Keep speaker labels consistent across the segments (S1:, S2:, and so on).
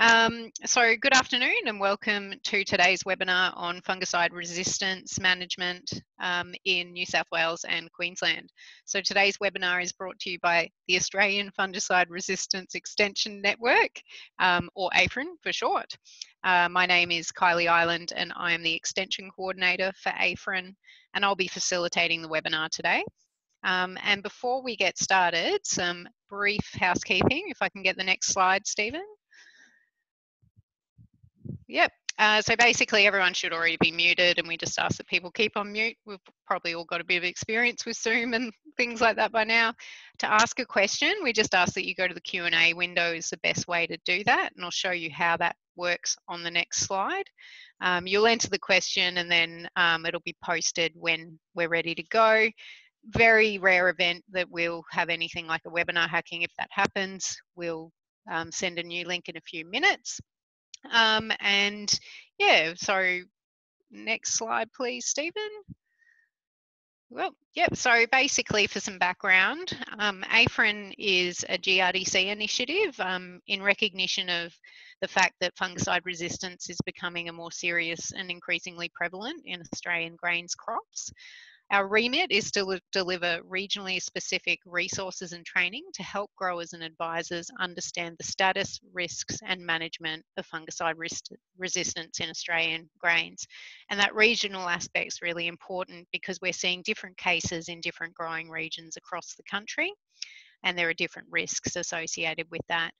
S1: Um, so good afternoon and welcome to today's webinar on fungicide resistance management um, in New South Wales and Queensland. So today's webinar is brought to you by the Australian Fungicide Resistance Extension Network, um, or AFREN for short. Uh, my name is Kylie Ireland and I am the Extension Coordinator for AFREN and I'll be facilitating the webinar today. Um, and before we get started, some brief housekeeping, if I can get the next slide, Steven. Yep. Uh, so basically, everyone should already be muted, and we just ask that people keep on mute. We've probably all got a bit of experience with Zoom and things like that by now. To ask a question, we just ask that you go to the Q&A window is the best way to do that, and I'll show you how that works on the next slide. Um, you'll enter the question, and then um, it'll be posted when we're ready to go. Very rare event that we'll have anything like a webinar hacking. If that happens, we'll um, send a new link in a few minutes. Um, and yeah, so next slide, please, Steven. Well, yep, so basically for some background, um, AFREN is a GRDC initiative um, in recognition of the fact that fungicide resistance is becoming a more serious and increasingly prevalent in Australian grains crops. Our remit is to deliver regionally specific resources and training to help growers and advisors understand the status, risks, and management of fungicide resistance in Australian grains. And that regional aspect is really important because we're seeing different cases in different growing regions across the country, and there are different risks associated with that.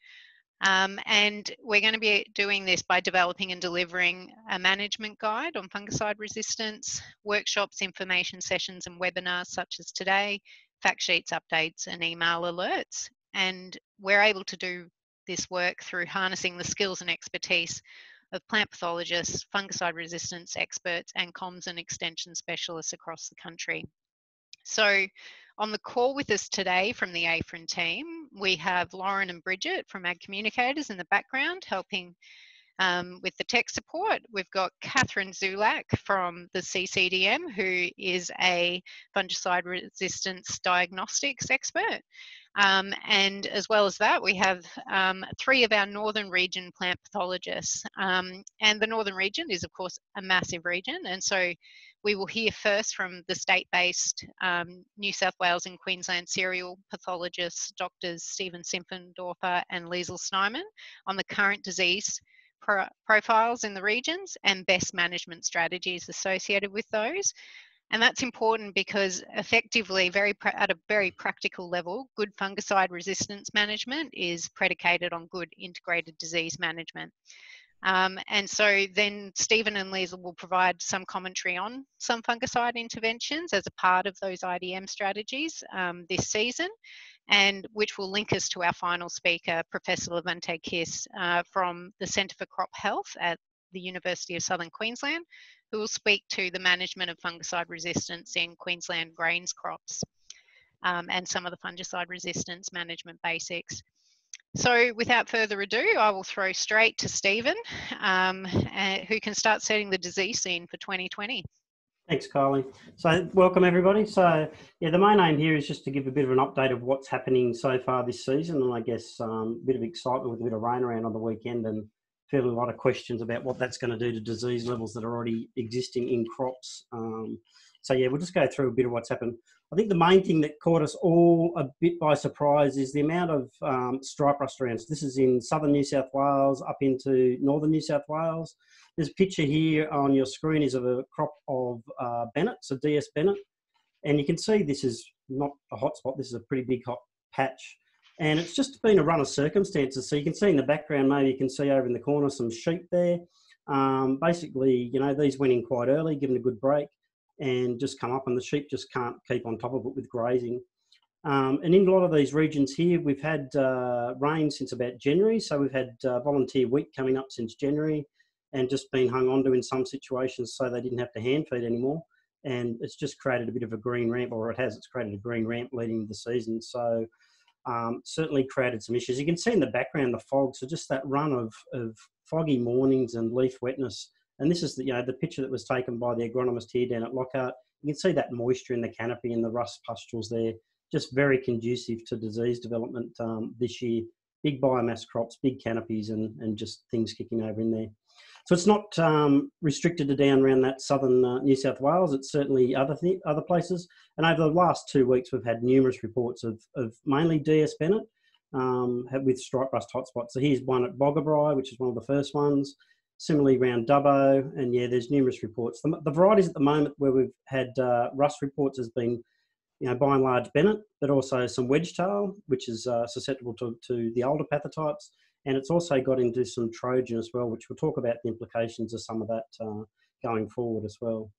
S1: Um, and we're going to be doing this by developing and delivering a management guide on fungicide resistance, workshops, information sessions and webinars such as today, fact sheets, updates and email alerts. And we're able to do this work through harnessing the skills and expertise of plant pathologists, fungicide resistance experts and comms and extension specialists across the country. So on the call with us today from the AFREN team, we have Lauren and Bridget from Ag Communicators in the background helping um, with the tech support. We've got Katherine Zulak from the CCDM, who is a fungicide resistance diagnostics expert. Um, and as well as that, we have um, three of our Northern Region plant pathologists. Um, and the Northern Region is, of course, a massive region. And so we will hear first from the state-based um, New South Wales and Queensland cereal pathologists, Doctors Steven Simpfendorfer and Lisle Snyman, on the current disease pro profiles in the regions and best management strategies associated with those. And that's important because effectively, very at a very practical level, good fungicide resistance management is predicated on good integrated disease management. Um, and so then Steven and Lisle will provide some commentary on some fungicide interventions as a part of those IDM strategies um, this season, and which will link us to our final speaker, Professor Levente Kiss uh, from the Centre for Crop Health at the University of Southern Queensland, who will speak to the management of fungicide resistance in Queensland grains crops um, and some of the fungicide resistance management basics. So without further ado, I will throw straight to Steven, um, uh, who can start setting the disease scene for 2020.
S2: Thanks, Kylie. So welcome everybody. So yeah, the main aim here is just to give a bit of an update of what's happening so far this season, and I guess um, a bit of excitement with a bit of rain around on the weekend, and fairly a lot of questions about what that's going to do to disease levels that are already existing in crops. Um, so yeah, we'll just go through a bit of what's happened. I think the main thing that caught us all a bit by surprise is the amount of um, stripe rust around. This is in southern New South Wales up into northern New South Wales. This picture here on your screen is of a crop of uh, Bennett, so DS Bennett. And you can see this is not a hot spot, this is a pretty big hot patch. And it's just been a run of circumstances. So you can see in the background, maybe you can see over in the corner some sheep there. Um, basically, you know, these went in quite early, given a good break and just come up and the sheep just can't keep on top of it with grazing. Um, and in a lot of these regions here, we've had uh, rain since about January. So we've had uh, volunteer wheat coming up since January and just been hung onto in some situations so they didn't have to hand feed anymore. And it's just created a bit of a green ramp, or it has, it's created a green ramp leading the season. So um, certainly created some issues. You can see in the background the fog. So just that run of, of foggy mornings and leaf wetness and this is the, you know, the picture that was taken by the agronomist here down at Lockhart. You can see that moisture in the canopy and the rust pustules there, just very conducive to disease development um, this year. big biomass crops, big canopies, and, and just things kicking over in there. So it's not um, restricted to down around that southern uh, New South Wales. It's certainly other th- other places. And over the last two weeks, we've had numerous reports of, of mainly DS Bennett um, with stripe rust hotspots. So here's one at Boggabri, which is one of the first ones. Similarly around Dubbo, and yeah, there's numerous reports. The, the varieties at the moment where we've had uh, rust reports has been, you know, by and large Bennett, but also some wedgetail, which is uh, susceptible to, to the older pathotypes, and it's also got into some Trojan as well, which we'll talk about the implications of some of that uh, going forward as well.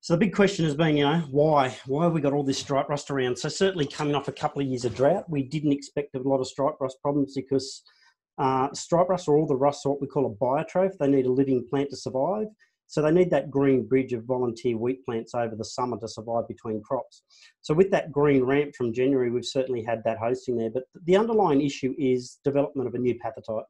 S2: So the big question has been, you know, why? Why have we got all this stripe rust around? So certainly coming off a couple of years of drought, we didn't expect a lot of stripe rust problems because uh, stripe rust or all the rust are what we call a biotroph. They need a living plant to survive. So they need that green bridge of volunteer wheat plants over the summer to survive between crops. So with that green ramp from January, we've certainly had that hosting there. But the underlying issue is development of a new pathotype,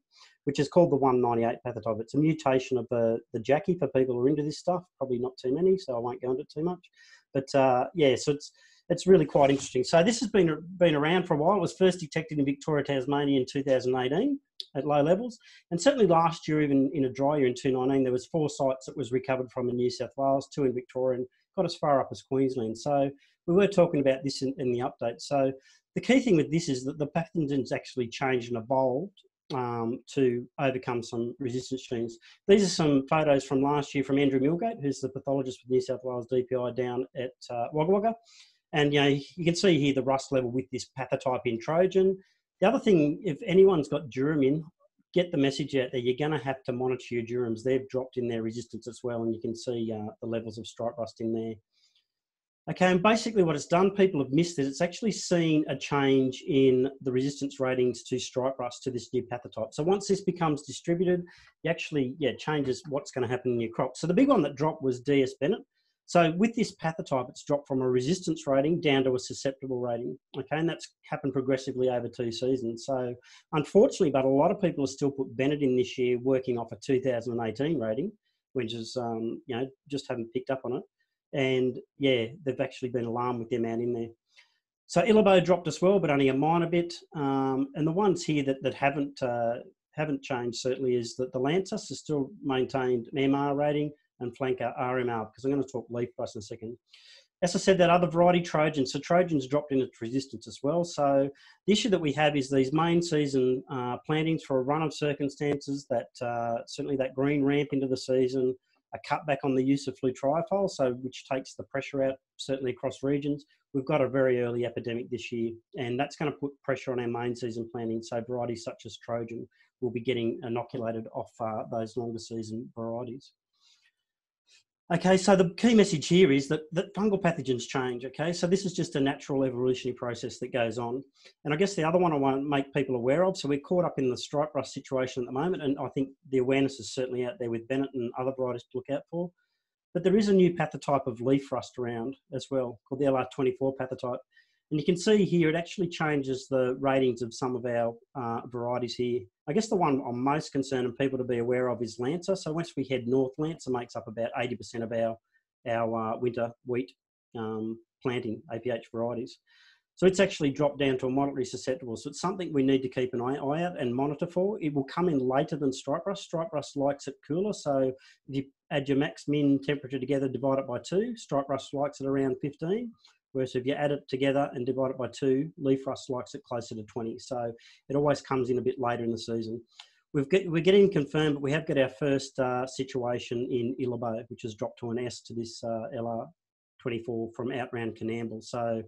S2: which is called the 198 pathotype. It's a mutation of the, the Jackie for people who are into this stuff. Probably not too many, so I won't go into it too much. But uh, yeah, so it's it's really quite interesting. So this has been been around for a while. It was first detected in Victoria, Tasmania in 2018 at low levels, and certainly last year, even in a dry year in 2019, there was four sites that was recovered from in New South Wales, two in Victoria, and got as far up as Queensland. So we were talking about this in, in the update. So the key thing with this is that the pathogens actually changed and evolved um, to overcome some resistance genes. These are some photos from last year from Andrew Milgate, who's the pathologist with New South Wales DPI down at uh, Wagga Wagga. And you know, you can see here the rust level with this pathotype in Trojan. The other thing, if anyone's got durum in, get the message out there. You're going to have to monitor your durums. They've dropped in their resistance as well, and you can see uh, the levels of stripe rust in there. Okay, and basically what it's done, people have missed is It's actually seen a change in the resistance ratings to stripe rust to this new pathotype. So once this becomes distributed, you actually, yeah, changes what's going to happen in your crop. So the big one that dropped was DS Bennett. So with this pathotype, it's dropped from a resistance rating down to a susceptible rating. Okay, and that's happened progressively over two seasons. So unfortunately, but a lot of people have still put Bennett in this year, working off a 2018 rating, which is um, you know just haven't picked up on it. And yeah, they've actually been alarmed with the amount in there. So Illabo dropped as well, but only a minor bit. Um, and the ones here that that haven't uh, haven't changed certainly is that the Lantus has still maintained MR rating and flanker RMR because I'm going to talk leaf rust in a second. As I said, that other variety, Trojan, so Trojan's dropped in its resistance as well. So the issue that we have is these main season uh, plantings for a run of circumstances that uh, certainly that green ramp into the season, a cutback on the use of flutriafol, so which takes the pressure out certainly across regions. We've got a very early epidemic this year, and that's going to put pressure on our main season planting. So varieties such as Trojan will be getting inoculated off uh, those longer season varieties. Okay, so the key message here is that, that fungal pathogens change. Okay, so this is just a natural evolutionary process that goes on. And I guess the other one I want to make people aware of so we're caught up in the stripe rust situation at the moment, and I think the awareness is certainly out there with Bennett and other varieties to look out for. But there is a new pathotype of leaf rust around as well called the LR24 pathotype. And you can see here it actually changes the ratings of some of our uh, varieties here. I guess the one I'm most concerned and people to be aware of is Lancer. So once we head north, Lancer makes up about 80% of our, our uh, winter wheat um, planting APH varieties. So it's actually dropped down to a moderately susceptible. So it's something we need to keep an eye, eye out and monitor for. It will come in later than stripe rust. Stripe rust likes it cooler. So if you add your max min temperature together, divide it by two, stripe rust likes it around 15. Whereas if you add it together and divide it by two, leaf rust likes it closer to 20. So it always comes in a bit later in the season. We've get, we're getting confirmed, but we have got our first uh, situation in Illabo, which has dropped to an S to this uh, LR24 from out round Coonamble. So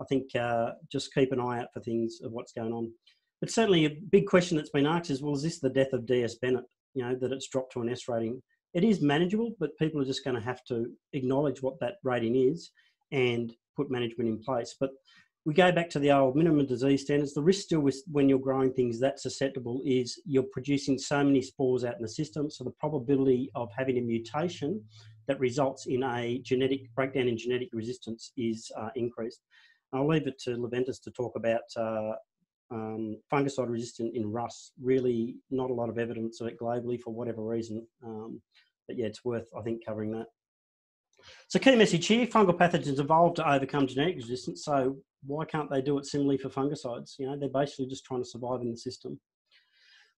S2: I think uh, just keep an eye out for things of what's going on. But certainly a big question that's been asked is, well, is this the death of DS Bennett? You know, that it's dropped to an S rating. It is manageable, but people are just going to have to acknowledge what that rating is and put management in place. But we go back to the old minimum disease standards. The risk still with when you're growing things that susceptible is you're producing so many spores out in the system. So the probability of having a mutation that results in a genetic breakdown in genetic resistance is uh, increased. I'll leave it to Leventis to talk about uh, um, fungicide resistant in rust. Really, not a lot of evidence of it globally for whatever reason. Um, but yeah, it's worth I think covering that. So key message here, fungal pathogens evolved to overcome genetic resistance. So why can't they do it similarly for fungicides? You know, they're basically just trying to survive in the system.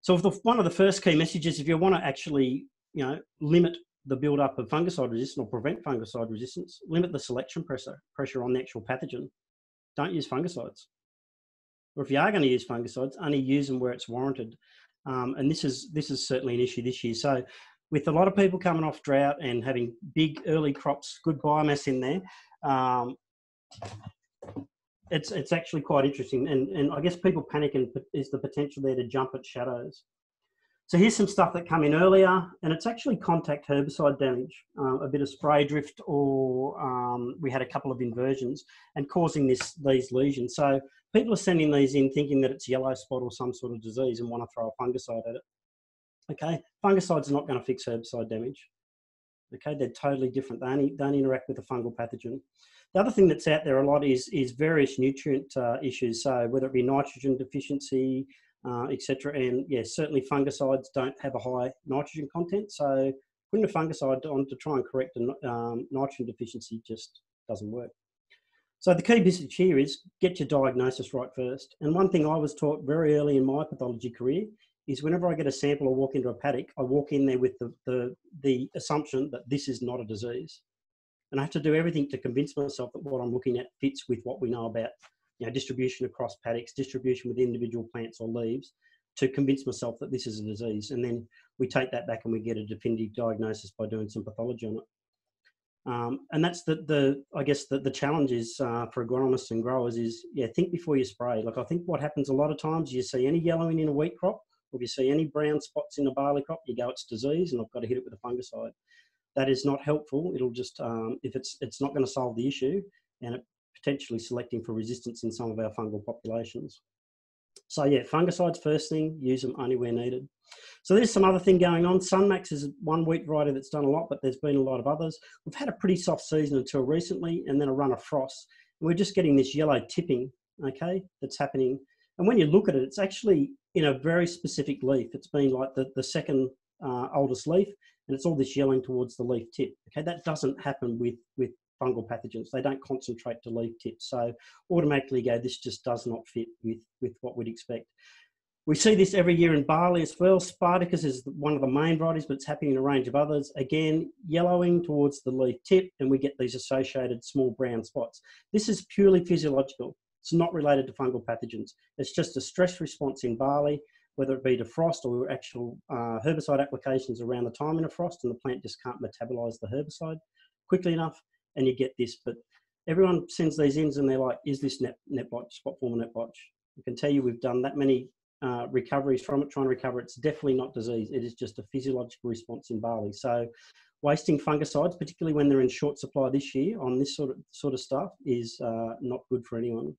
S2: So the, one of the first key messages, if you want to actually, you know, limit the build-up of fungicide resistance or prevent fungicide resistance, limit the selection pressure, pressure on the actual pathogen. Don't use fungicides. Or if you are going to use fungicides, only use them where it's warranted. Um, and this is this is certainly an issue this year. So with a lot of people coming off drought and having big early crops, good biomass in there, um, it's it's actually quite interesting. And and I guess people panic and is the potential there to jump at shadows. So here's some stuff that come in earlier, and it's actually contact herbicide damage, uh, a bit of spray drift, or um, we had a couple of inversions, and causing this these lesions. So people are sending these in thinking that it's yellow spot or some sort of disease and want to throw a fungicide at it. Okay, fungicides are not going to fix herbicide damage. Okay, they're totally different. They only don't interact with the fungal pathogen. The other thing that's out there a lot is is various nutrient uh, issues. So whether it be nitrogen deficiency, uh, etc. And yes, certainly fungicides don't have a high nitrogen content. So putting a fungicide on to try and correct a um, nitrogen deficiency just doesn't work. So the key message here is get your diagnosis right first. And one thing I was taught very early in my pathology career is whenever I get a sample or walk into a paddock, I walk in there with the, the, the assumption that this is not a disease. And I have to do everything to convince myself that what I'm looking at fits with what we know about you know, distribution across paddocks, distribution with individual plants or leaves, to convince myself that this is a disease. And then we take that back and we get a definitive diagnosis by doing some pathology on it. Um, and that's the, the I guess the, the challenge is uh, for agronomists and growers is yeah think before you spray. Like I think what happens a lot of times you see any yellowing in a wheat crop, if you see any brown spots in a barley crop, you go, it's disease and I've got to hit it with a fungicide. That is not helpful. It'll just, um, if it's, it's not going to solve the issue and it potentially selecting for resistance in some of our fungal populations. So yeah, fungicides first thing, use them only where needed. So there's some other thing going on. Sunmax is one wheat variety that's done a lot, but there's been a lot of others. We've had a pretty soft season until recently and then a run of frost. And we're just getting this yellow tipping, okay, that's happening. And when you look at it, it's actually in a very specific leaf. It's been like the, the second uh, oldest leaf, and it's all this yelling towards the leaf tip. Okay, that doesn't happen with with fungal pathogens. They don't concentrate to leaf tips, so automatically go. This just does not fit with with what we'd expect. We see this every year in barley as well. Spartacus is one of the main varieties, but it's happening in a range of others. Again, yellowing towards the leaf tip, and we get these associated small brown spots. This is purely physiological. It's not related to fungal pathogens. It's just a stress response in barley, whether it be to frost or actual uh, herbicide applications around the time in a frost, and the plant just can't metabolize the herbicide quickly enough, and you get this. But everyone sends these in and they're like, is this net, net blotch, spot former net blotch? I can tell you we've done that many uh, recoveries from it, trying to recover. It's definitely not disease. It is just a physiological response in barley. So wasting fungicides, particularly when they're in short supply this year on this sort of sort of stuff, is uh, not good for anyone.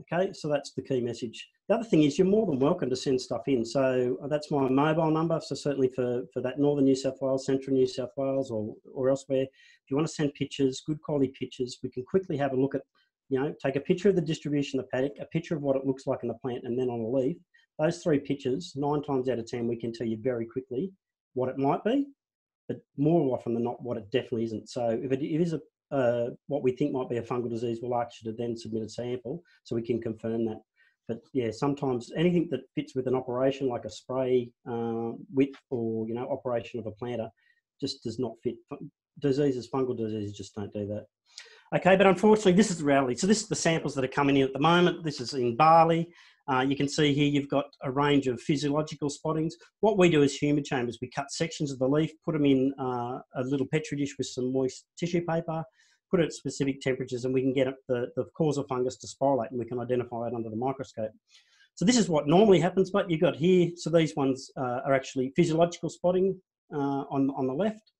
S2: Okay, so that's the key message. The other thing is you're more than welcome to send stuff in. So uh, that's my mobile number. So certainly for, for that Northern New South Wales, Central New South Wales or, or elsewhere, if you want to send pictures, good quality pictures, we can quickly have a look at, you know, take a picture of the distribution of the paddock, a picture of what it looks like in the plant and then on a leaf. Those three pictures, nine times out of 10, we can tell you very quickly what it might be, but more often than not, what it definitely isn't. So if it, it is a uh, what we think might be a fungal disease, we'll ask you to then submit a sample so we can confirm that. But yeah, sometimes anything that fits with an operation like a spray uh, width or you know operation of a planter just does not fit. Diseases, fungal diseases, just don't do that. Okay, but unfortunately, this is the reality. So this is the samples that are coming in at the moment. This is in barley. Uh, you can see here you've got a range of physiological spottings. What we do is humid chambers. We cut sections of the leaf, put them in uh, a little petri dish with some moist tissue paper, put it at specific temperatures, and we can get the, the causal fungus to sporulate, and we can identify it under the microscope. So this is what normally happens, but you've got here, so these ones uh, are actually physiological spotting uh, on, on the left.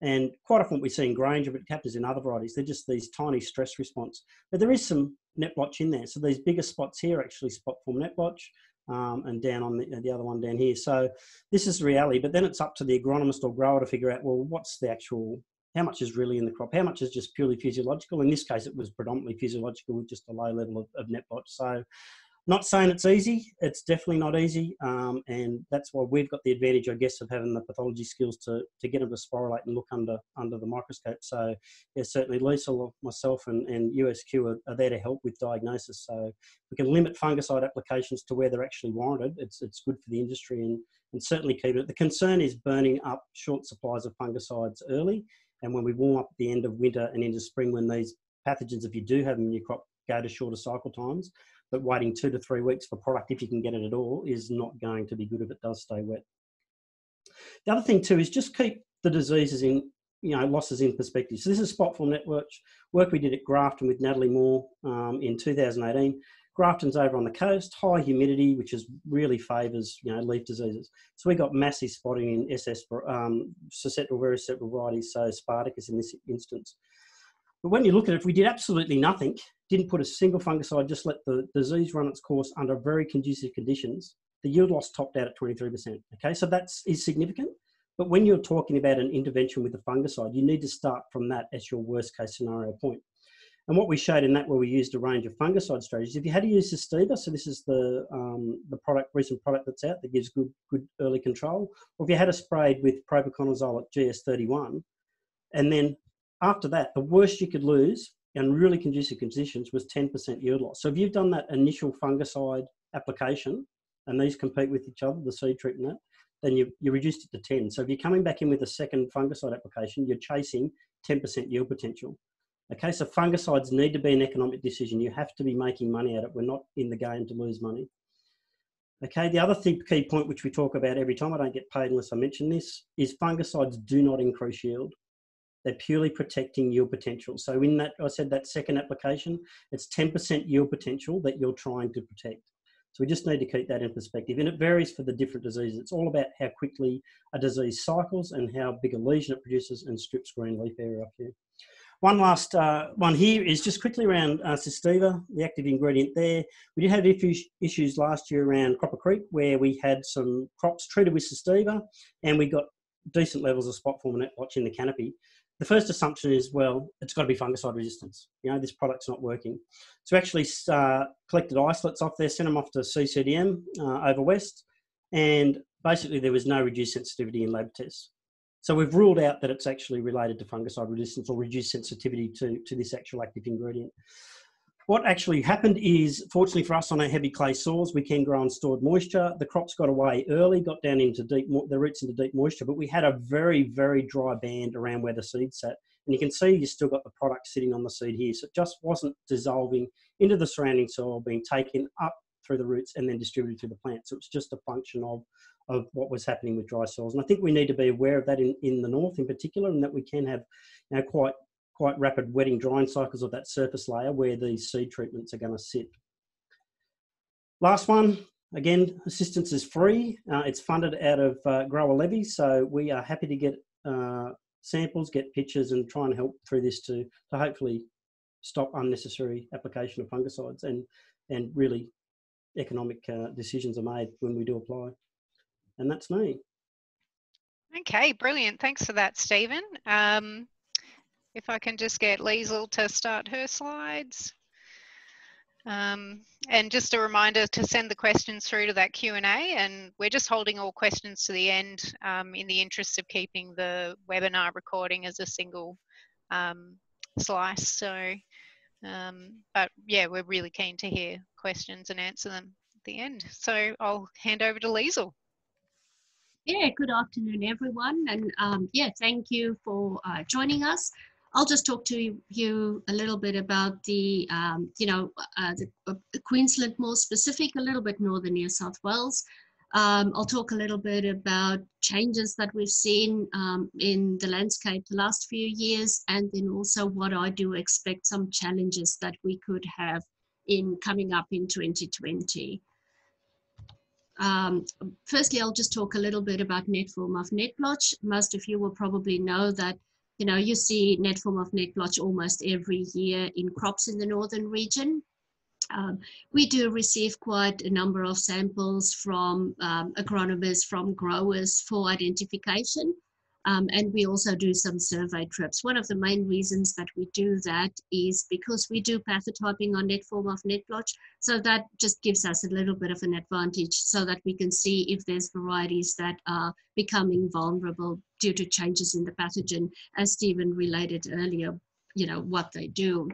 S2: And quite often we see in Granger, but it happens in other varieties, they're just these tiny stress response. But there is some net blotch in there. So these bigger spots here actually spot form net blotch um, and down on the, the other one down here. So this is reality, but then it's up to the agronomist or grower to figure out, well, what's the actual, how much is really in the crop? How much is just purely physiological? In this case, it was predominantly physiological with just a low level of, of net blotch. So not saying it's easy. It's definitely not easy, um, and that's why we've got the advantage, I guess, of having the pathology skills to to get them to sporulate and look under under the microscope. So, yeah, certainly Lisa, myself, and, and USQ are, are there to help with diagnosis. So we can limit fungicide applications to where they're actually warranted. It's it's good for the industry and and certainly keep it. The concern is burning up short supplies of fungicides early, and when we warm up at the end of winter and into spring, when these pathogens, if you do have them in your crop, go to shorter cycle times but waiting two to three weeks for product, if you can get it at all, is not going to be good if it does stay wet. The other thing too is just keep the diseases in, you know, losses in perspective. So this is Spotful Networks work we did at Grafton with Natalie Moore um, in 2018. Grafton's over on the coast, high humidity, which is really favours you know leaf diseases. So we got massive spotting in SS um, susceptible, very susceptible varieties, so Spartacus in this instance. But when you look at it, if we did absolutely nothing, didn't put a single fungicide, just let the disease run its course under very conducive conditions, the yield loss topped out at 23%. Okay, so that's is significant. But when you're talking about an intervention with a fungicide, you need to start from that as your worst case scenario point. And what we showed in that, where we used a range of fungicide strategies, if you had to use Systiva, so this is the um, the product, recent product that's out that gives good good early control, or if you had a sprayed with propiconazole at GS31, and then after that, the worst you could lose in really conducive conditions was 10% yield loss. So if you've done that initial fungicide application and these compete with each other, the seed treatment, then you, you reduced it to 10. So if you're coming back in with a second fungicide application, you're chasing 10% yield potential. Okay, so fungicides need to be an economic decision. You have to be making money at it. We're not in the game to lose money. Okay, the other key point which we talk about every time, I don't get paid unless I mention this, is fungicides do not increase yield. They're purely protecting yield potential. So in that, I said that second application, it's 10% yield potential that you're trying to protect. So we just need to keep that in perspective. And it varies for the different diseases. It's all about how quickly a disease cycles and how big a lesion it produces and strips green leaf area up here. One last uh, one here is just quickly around uh, the active ingredient there. We did have issues last year around Croppa Creek where we had some crops treated with Systiva and we got decent levels of spot form and in the canopy the first assumption is, well, it's got to be fungicide resistance. You know, this product's not working. So we actually uh, collected isolates off there, sent them off to CCDM uh, over west, and basically there was no reduced sensitivity in lab tests. So we've ruled out that it's actually related to fungicide resistance or reduced sensitivity to, to this actual active ingredient. What actually happened is, fortunately for us on our heavy clay soils, we can grow on stored moisture. The crops got away early, got down into deep, the roots into deep moisture, but we had a very, very dry band around where the seed sat. And you can see you still got the product sitting on the seed here. So it just wasn't dissolving into the surrounding soil, being taken up through the roots and then distributed through the plant. So it's just a function of, of what was happening with dry soils. And I think we need to be aware of that in, in the north in particular, and that we can have you know, quite quite rapid wetting drying cycles of that surface layer where these seed treatments are going to sit. Last one, again, assistance is free. Uh, it's funded out of uh, grower levy, so we are happy to get uh, samples, get pictures, and try and help through this to, to hopefully stop unnecessary application of fungicides and, and really economic uh, decisions are made when we do apply. And that's me.
S1: Okay, brilliant. Thanks for that, Steven. Um, if I can just get Lisle to start her slides. Um, and just a reminder to send the questions through to that Q&A and we're just holding all questions to the end um, in the interest of keeping the webinar recording as a single um, slice. So, um, but yeah, we're really keen to hear questions and answer them at the end. So I'll hand over to Lisle.
S3: Yeah, good afternoon, everyone. And um, yeah, thank you for uh, joining us. I'll just talk to you a little bit about the, um, you know, uh, the, uh, Queensland more specific, a little bit northern New South Wales. Um, I'll talk a little bit about changes that we've seen um, in the landscape the last few years, and then also what I do expect some challenges that we could have in coming up in 2020. Um, firstly, I'll just talk a little bit about net form of net blotch. Most of you will probably know that you know, you see net form of net blotch almost every year in crops in the northern region. Um, we do receive quite a number of samples from um, agronomists, from growers for identification. Um, and we also do some survey trips. One of the main reasons that we do that is because we do pathotyping on net form of net blotch. So that just gives us a little bit of an advantage so that we can see if there's varieties that are becoming vulnerable due to changes in the pathogen, as Steven related earlier, you know, what they do.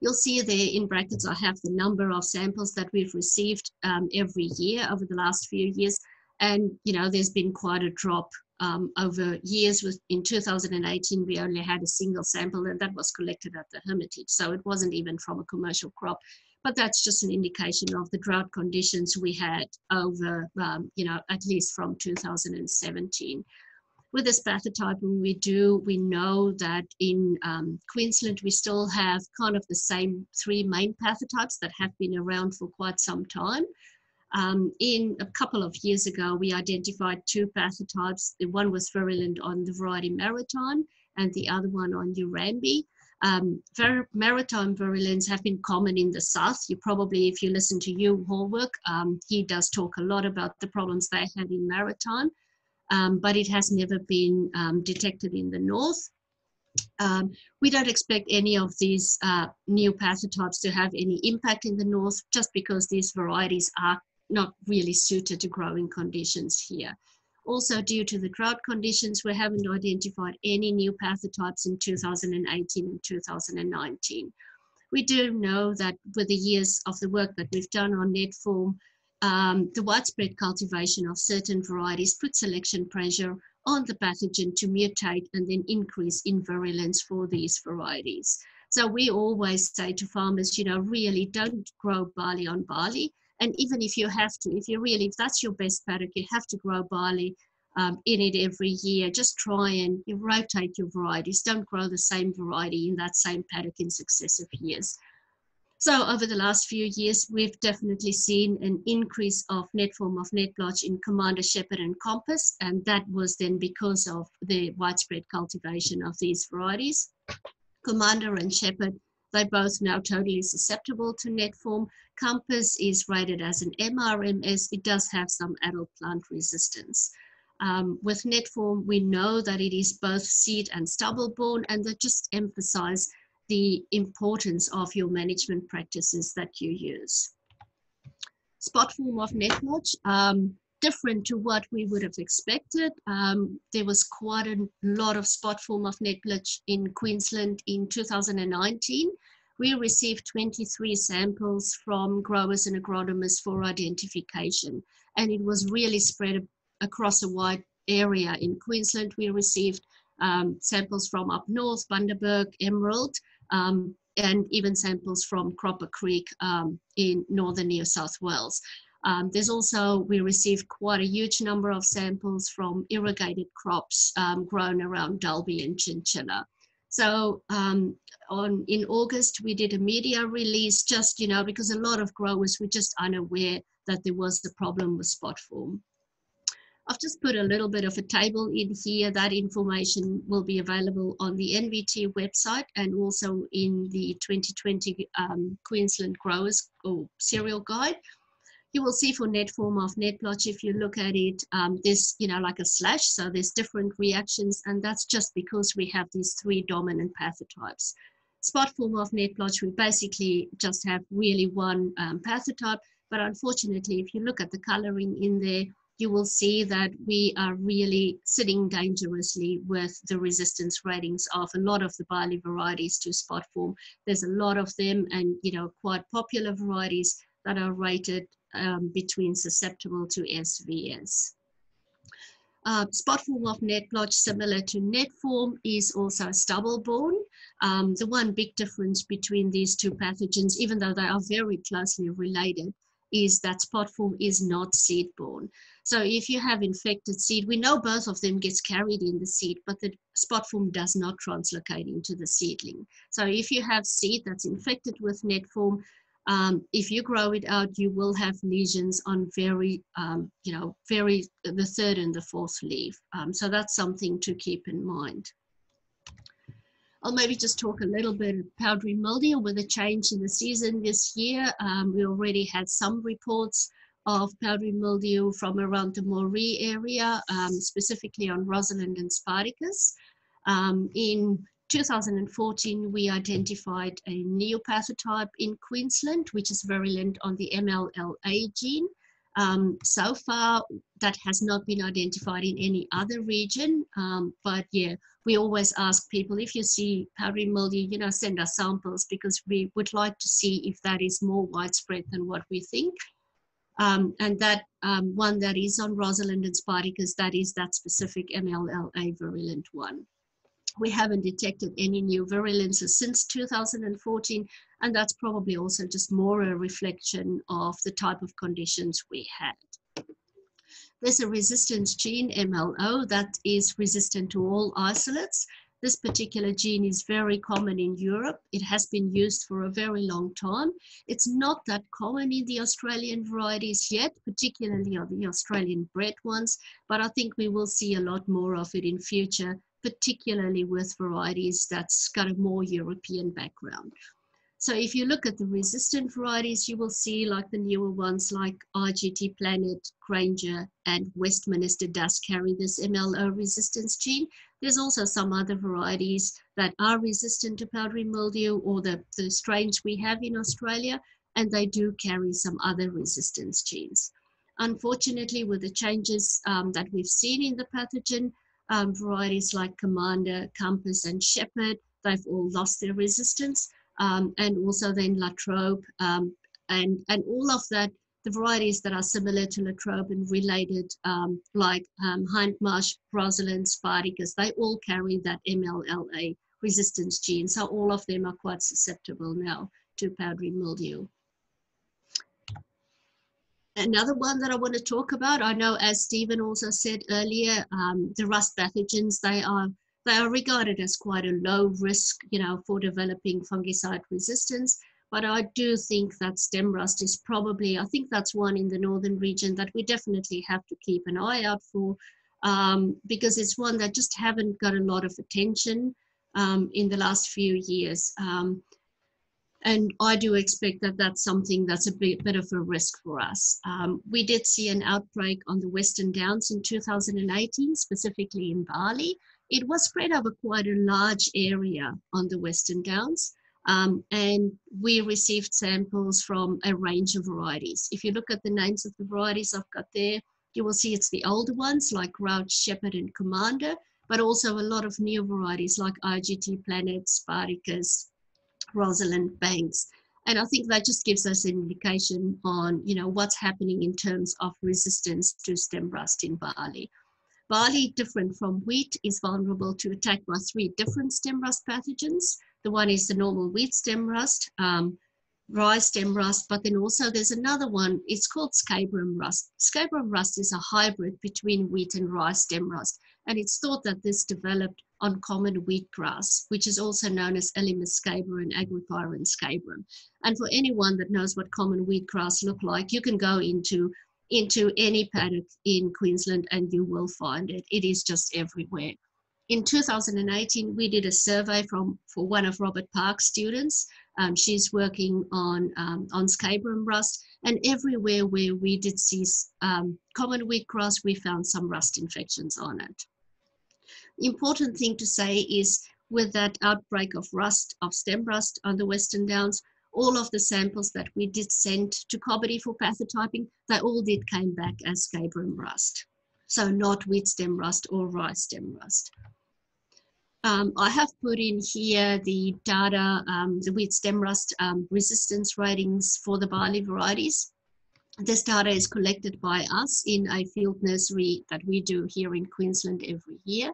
S3: You'll see there in brackets, I have the number of samples that we've received um, every year over the last few years. And, you know, there's been quite a drop um, over years. With, in 2018, we only had a single sample and that was collected at the Hermitage. So it wasn't even from a commercial crop. But that's just an indication of the drought conditions we had over, um, you know, at least from 2017 with this pathotyping we do, we know that in um, Queensland we still have kind of the same three main pathotypes that have been around for quite some time. Um, in a couple of years ago, we identified two pathotypes. The one was virulent on the variety maritime and the other one on Urambi. Um, maritime virulence have been common in the south. You probably, if you listen to Hugh Wallwork, um, he does talk a lot about the problems they had in maritime um, but it has never been um, detected in the north. Um, we don't expect any of these uh, new pathotypes to have any impact in the north just because these varieties are not really suited to growing conditions here. Also, due to the drought conditions, we haven't identified any new pathotypes in 2018 and 2019. We do know that with the years of the work that we've done on net form, um, the widespread cultivation of certain varieties put selection pressure on the pathogen to mutate and then increase in virulence for these varieties. So we always say to farmers, you know, really don't grow barley on barley. And even if you have to, if you really, if that's your best paddock, you have to grow barley um, in it every year. Just try and rotate your varieties. Don't grow the same variety in that same paddock in successive years. So over the last few years, we've definitely seen an increase of net form of net blotch in Commander, Shepherd and Compass, and that was then because of the widespread cultivation of these varieties. Commander and Shepherd, they're both now totally susceptible to net form. Compass is rated as an MRMS. It does have some adult plant resistance. Um, with net form, we know that it is both seed and stubble borne, and that just emphasize the importance of your management practices that you use. Spot form of net um, different to what we would have expected. Um, there was quite a lot of spot form of net in Queensland in 2019. We received 23 samples from growers and agronomists for identification, and it was really spread across a wide area. In Queensland, we received um, samples from up north, Bundaberg, Emerald, um, and even samples from Croppa Creek um, in northern New South Wales. Um, there's also, we received quite a huge number of samples from irrigated crops um, grown around Dalby and Chinchilla. So um, on in August, we did a media release just, you know, because a lot of growers were just unaware that there was the problem with spot form. I've just put a little bit of a table in here. That information will be available on the NVT website and also in the 2020 um, Queensland Growers or Cereal Guide. You will see for net form of net blotch, if you look at it, um, you know, like a slash, so there's different reactions, and that's just because we have these three dominant pathotypes. Spot form of net blotch, we basically just have really one um, pathotype, but unfortunately, if you look at the coloring in there, you will see that we are really sitting dangerously with the resistance ratings of a lot of the barley varieties to spot form. There's a lot of them and, you know, quite popular varieties that are rated um, between susceptible to SVS. Uh, spot form of net blotch, similar to net form, is also stubble borne. Um, the one big difference between these two pathogens, even though they are very closely related, is that spot form is not seed borne. So if you have infected seed, we know both of them gets carried in the seed, but the spot form does not translocate into the seedling. So if you have seed that's infected with net form, um, if you grow it out, you will have lesions on very, um, you know, very, the third and the fourth leaf. Um, so that's something to keep in mind. I'll maybe just talk a little bit of powdery mildew with a change in the season this year. Um, we already had some reports of powdery mildew from around the Moree area, um, specifically on Rosalind and Spartacus. Um, in 2014, we identified a neopathotype in Queensland, which is virulent on the MLLA gene. Um, so far, that has not been identified in any other region. Um, but yeah, we always ask people if you see powdery mildew, you know, send us samples because we would like to see if that is more widespread than what we think. Um, and that um, one that is on Rosalind and Spartacus, that is that specific MLLA virulent one. We haven't detected any new virulences since 2014, and that's probably also just more a reflection of the type of conditions we had. There's a resistance gene, MLO, that is resistant to all isolates. This particular gene is very common in Europe. It has been used for a very long time. It's not that common in the Australian varieties yet, particularly the Australian bred ones, but I think we will see a lot more of it in future, particularly with varieties that's got a more European background. So if you look at the resistant varieties, you will see like the newer ones like RGT Planet, Granger, and Westminster does carry this MLO resistance gene. There's also some other varieties that are resistant to powdery mildew or the, the strains we have in Australia, and they do carry some other resistance genes. Unfortunately, with the changes um, that we've seen in the pathogen, um, varieties like Commander, Compass, and Shepherd, they've all lost their resistance um, and also then Latrobe, um, and, and all of that, the varieties that are similar to Latrobe and related, um, like um, Hindmarsh, Rosalind, Spartacus, they all carry that MLLA resistance gene. So all of them are quite susceptible now to powdery mildew. Another one that I want to talk about, I know as Steven also said earlier, um, the rust pathogens, they are they are regarded as quite a low risk, you know, for developing fungicide resistance. But I do think that stem rust is probably, I think that's one in the northern region that we definitely have to keep an eye out for um, because it's one that just haven't got a lot of attention um, in the last few years. Um, and I do expect that that's something that's a bit, bit of a risk for us. Um, we did see an outbreak on the Western Downs in 2018, specifically in barley. It was spread over quite a large area on the Western Downs. Um, and we received samples from a range of varieties. If you look at the names of the varieties I've got there, you will see it's the older ones like Rauch, Shepherd, and Commander, but also a lot of new varieties like RGT Planet, Spartacus, Rosalind, Banks. And I think that just gives us an indication on, you know, what's happening in terms of resistance to stem rust in barley. Barley, different from wheat, is vulnerable to attack by three different stem rust pathogens. The one is the normal wheat stem rust, um, rye stem rust, but then also there's another one, it's called scabrum rust. Scabrum rust is a hybrid between wheat and rye stem rust, and it's thought that this developed on common wheatgrass, which is also known as Elymus scabra and scabrum. And for anyone that knows what common wheatgrass look like, you can go into into any paddock in Queensland and you will find it. It is just everywhere. In 2018, we did a survey from for one of Robert Park's students. Um, she's working on um, on scabrum rust, and everywhere where we did see um, common wheatgrass, we found some rust infections on it. Important thing to say is with that outbreak of rust, of stem rust on the Western Downs, all of the samples that we did send to Cobbitty for pathotyping, they all did came back as scabrum rust. So not wheat stem rust or rye stem rust. Um, I have put in here the data, um, the wheat stem rust um, resistance ratings for the barley varieties. This data is collected by us in a field nursery that we do here in Queensland every year.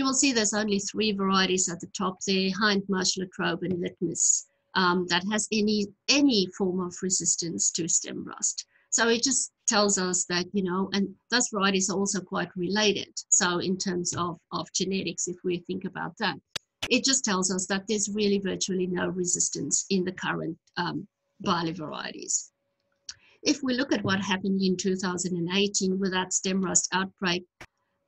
S3: You will see there's only three varieties at the top there, Hindmarsh, Latrobe and Litmus um, that has any any form of resistance to stem rust. So it just tells us that, you know, and those varieties are also quite related. So in terms of, of genetics, if we think about that, it just tells us that there's really virtually no resistance in the current um, barley varieties. If we look at what happened in 2018 with that stem rust outbreak,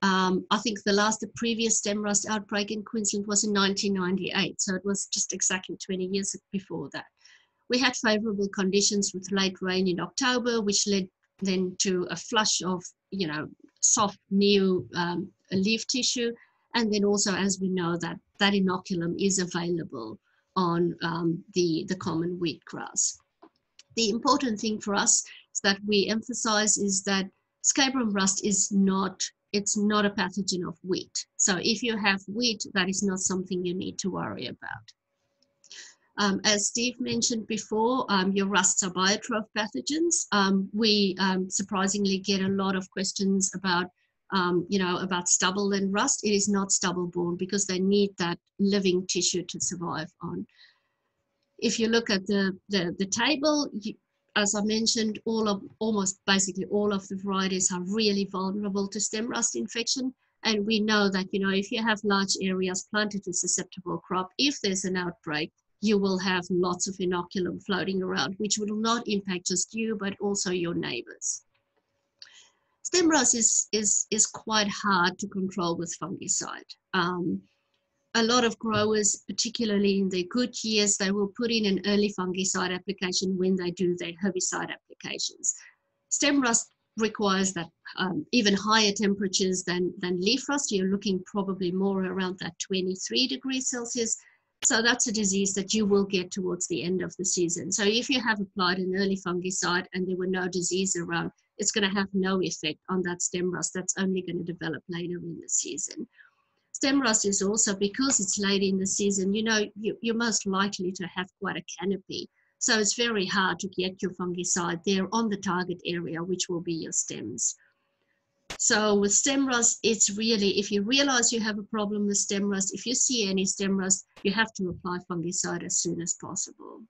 S3: um, I think the last, the previous stem rust outbreak in Queensland was in 1998, so it was just exactly 20 years before that. We had favourable conditions with late rain in October, which led then to a flush of, you know, soft new um, leaf tissue. And then also, as we know, that that inoculum is available on um, the, the common wheatgrass. The important thing for us that we emphasize is that scabrum rust is not it's not a pathogen of wheat. So if you have wheat, that is not something you need to worry about. Um, as Steve mentioned before, um, your rusts are biotroph pathogens. Um, we um, surprisingly get a lot of questions about, um, you know, about stubble and rust. It is not stubble borne because they need that living tissue to survive on. If you look at the, the, the table, you, as I mentioned, all of almost basically all of the varieties are really vulnerable to stem rust infection. And we know that, you know, if you have large areas planted with susceptible crop, if there's an outbreak, you will have lots of inoculum floating around, which will not impact just you, but also your neighbors. Stem rust is, is, is quite hard to control with fungicide. Um, a lot of growers, particularly in their good years, they will put in an early fungicide application when they do their herbicide applications. Stem rust requires that um, even higher temperatures than, than leaf rust. You're looking probably more around that 23 degrees Celsius. So that's a disease that you will get towards the end of the season. So if you have applied an early fungicide and there were no disease around, it's going to have no effect on that stem rust. That's only going to develop later in the season stem rust is also because it's late in the season, you know, you, you're most likely to have quite a canopy. So it's very hard to get your fungicide there on the target area, which will be your stems. So with stem rust, it's really, if you realize you have a problem with stem rust, if you see any stem rust, you have to apply fungicide as soon as possible.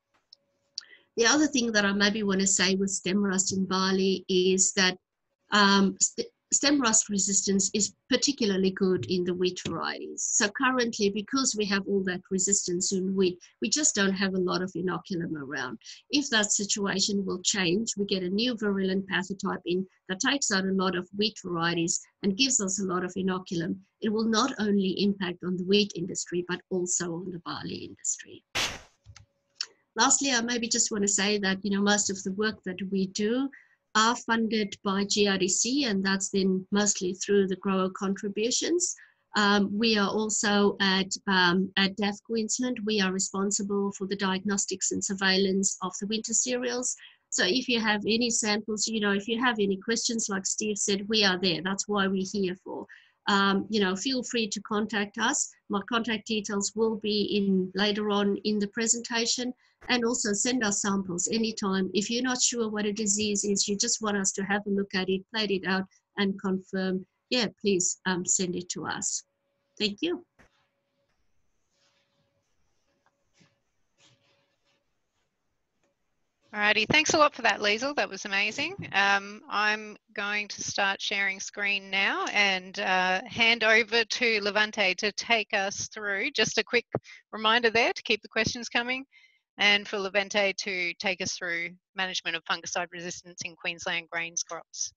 S3: The other thing that I maybe want to say with stem rust in barley is that um, stem rust resistance is particularly good in the wheat varieties. So currently, because we have all that resistance in wheat, we just don't have a lot of inoculum around. If that situation will change, we get a new virulent pathotype in that takes out a lot of wheat varieties and gives us a lot of inoculum, it will not only impact on the wheat industry, but also on the barley industry. Lastly, I maybe just want to say that, you know, most of the work that we do are funded by GRDC, and that's then mostly through the grower contributions. Um, we are also at, um, at DAFF Queensland, we are responsible for the diagnostics and surveillance of the winter cereals. So if you have any samples, you know, if you have any questions, like Steve said, we are there. That's why we're here for. Um, you know, feel free to contact us. My contact details will be in later on in the presentation and also send us samples anytime. If you're not sure what a disease is, you just want us to have a look at it, plate it out and confirm, yeah, please um, send it to us. Thank you.
S1: Alrighty, thanks a lot for that, Lisle. That was amazing. Um, I'm going to start sharing screen now and uh, hand over to Levente to take us through. Just a quick reminder there to keep the questions coming and for Levente to take us through management of fungicide resistance in Queensland grains crops.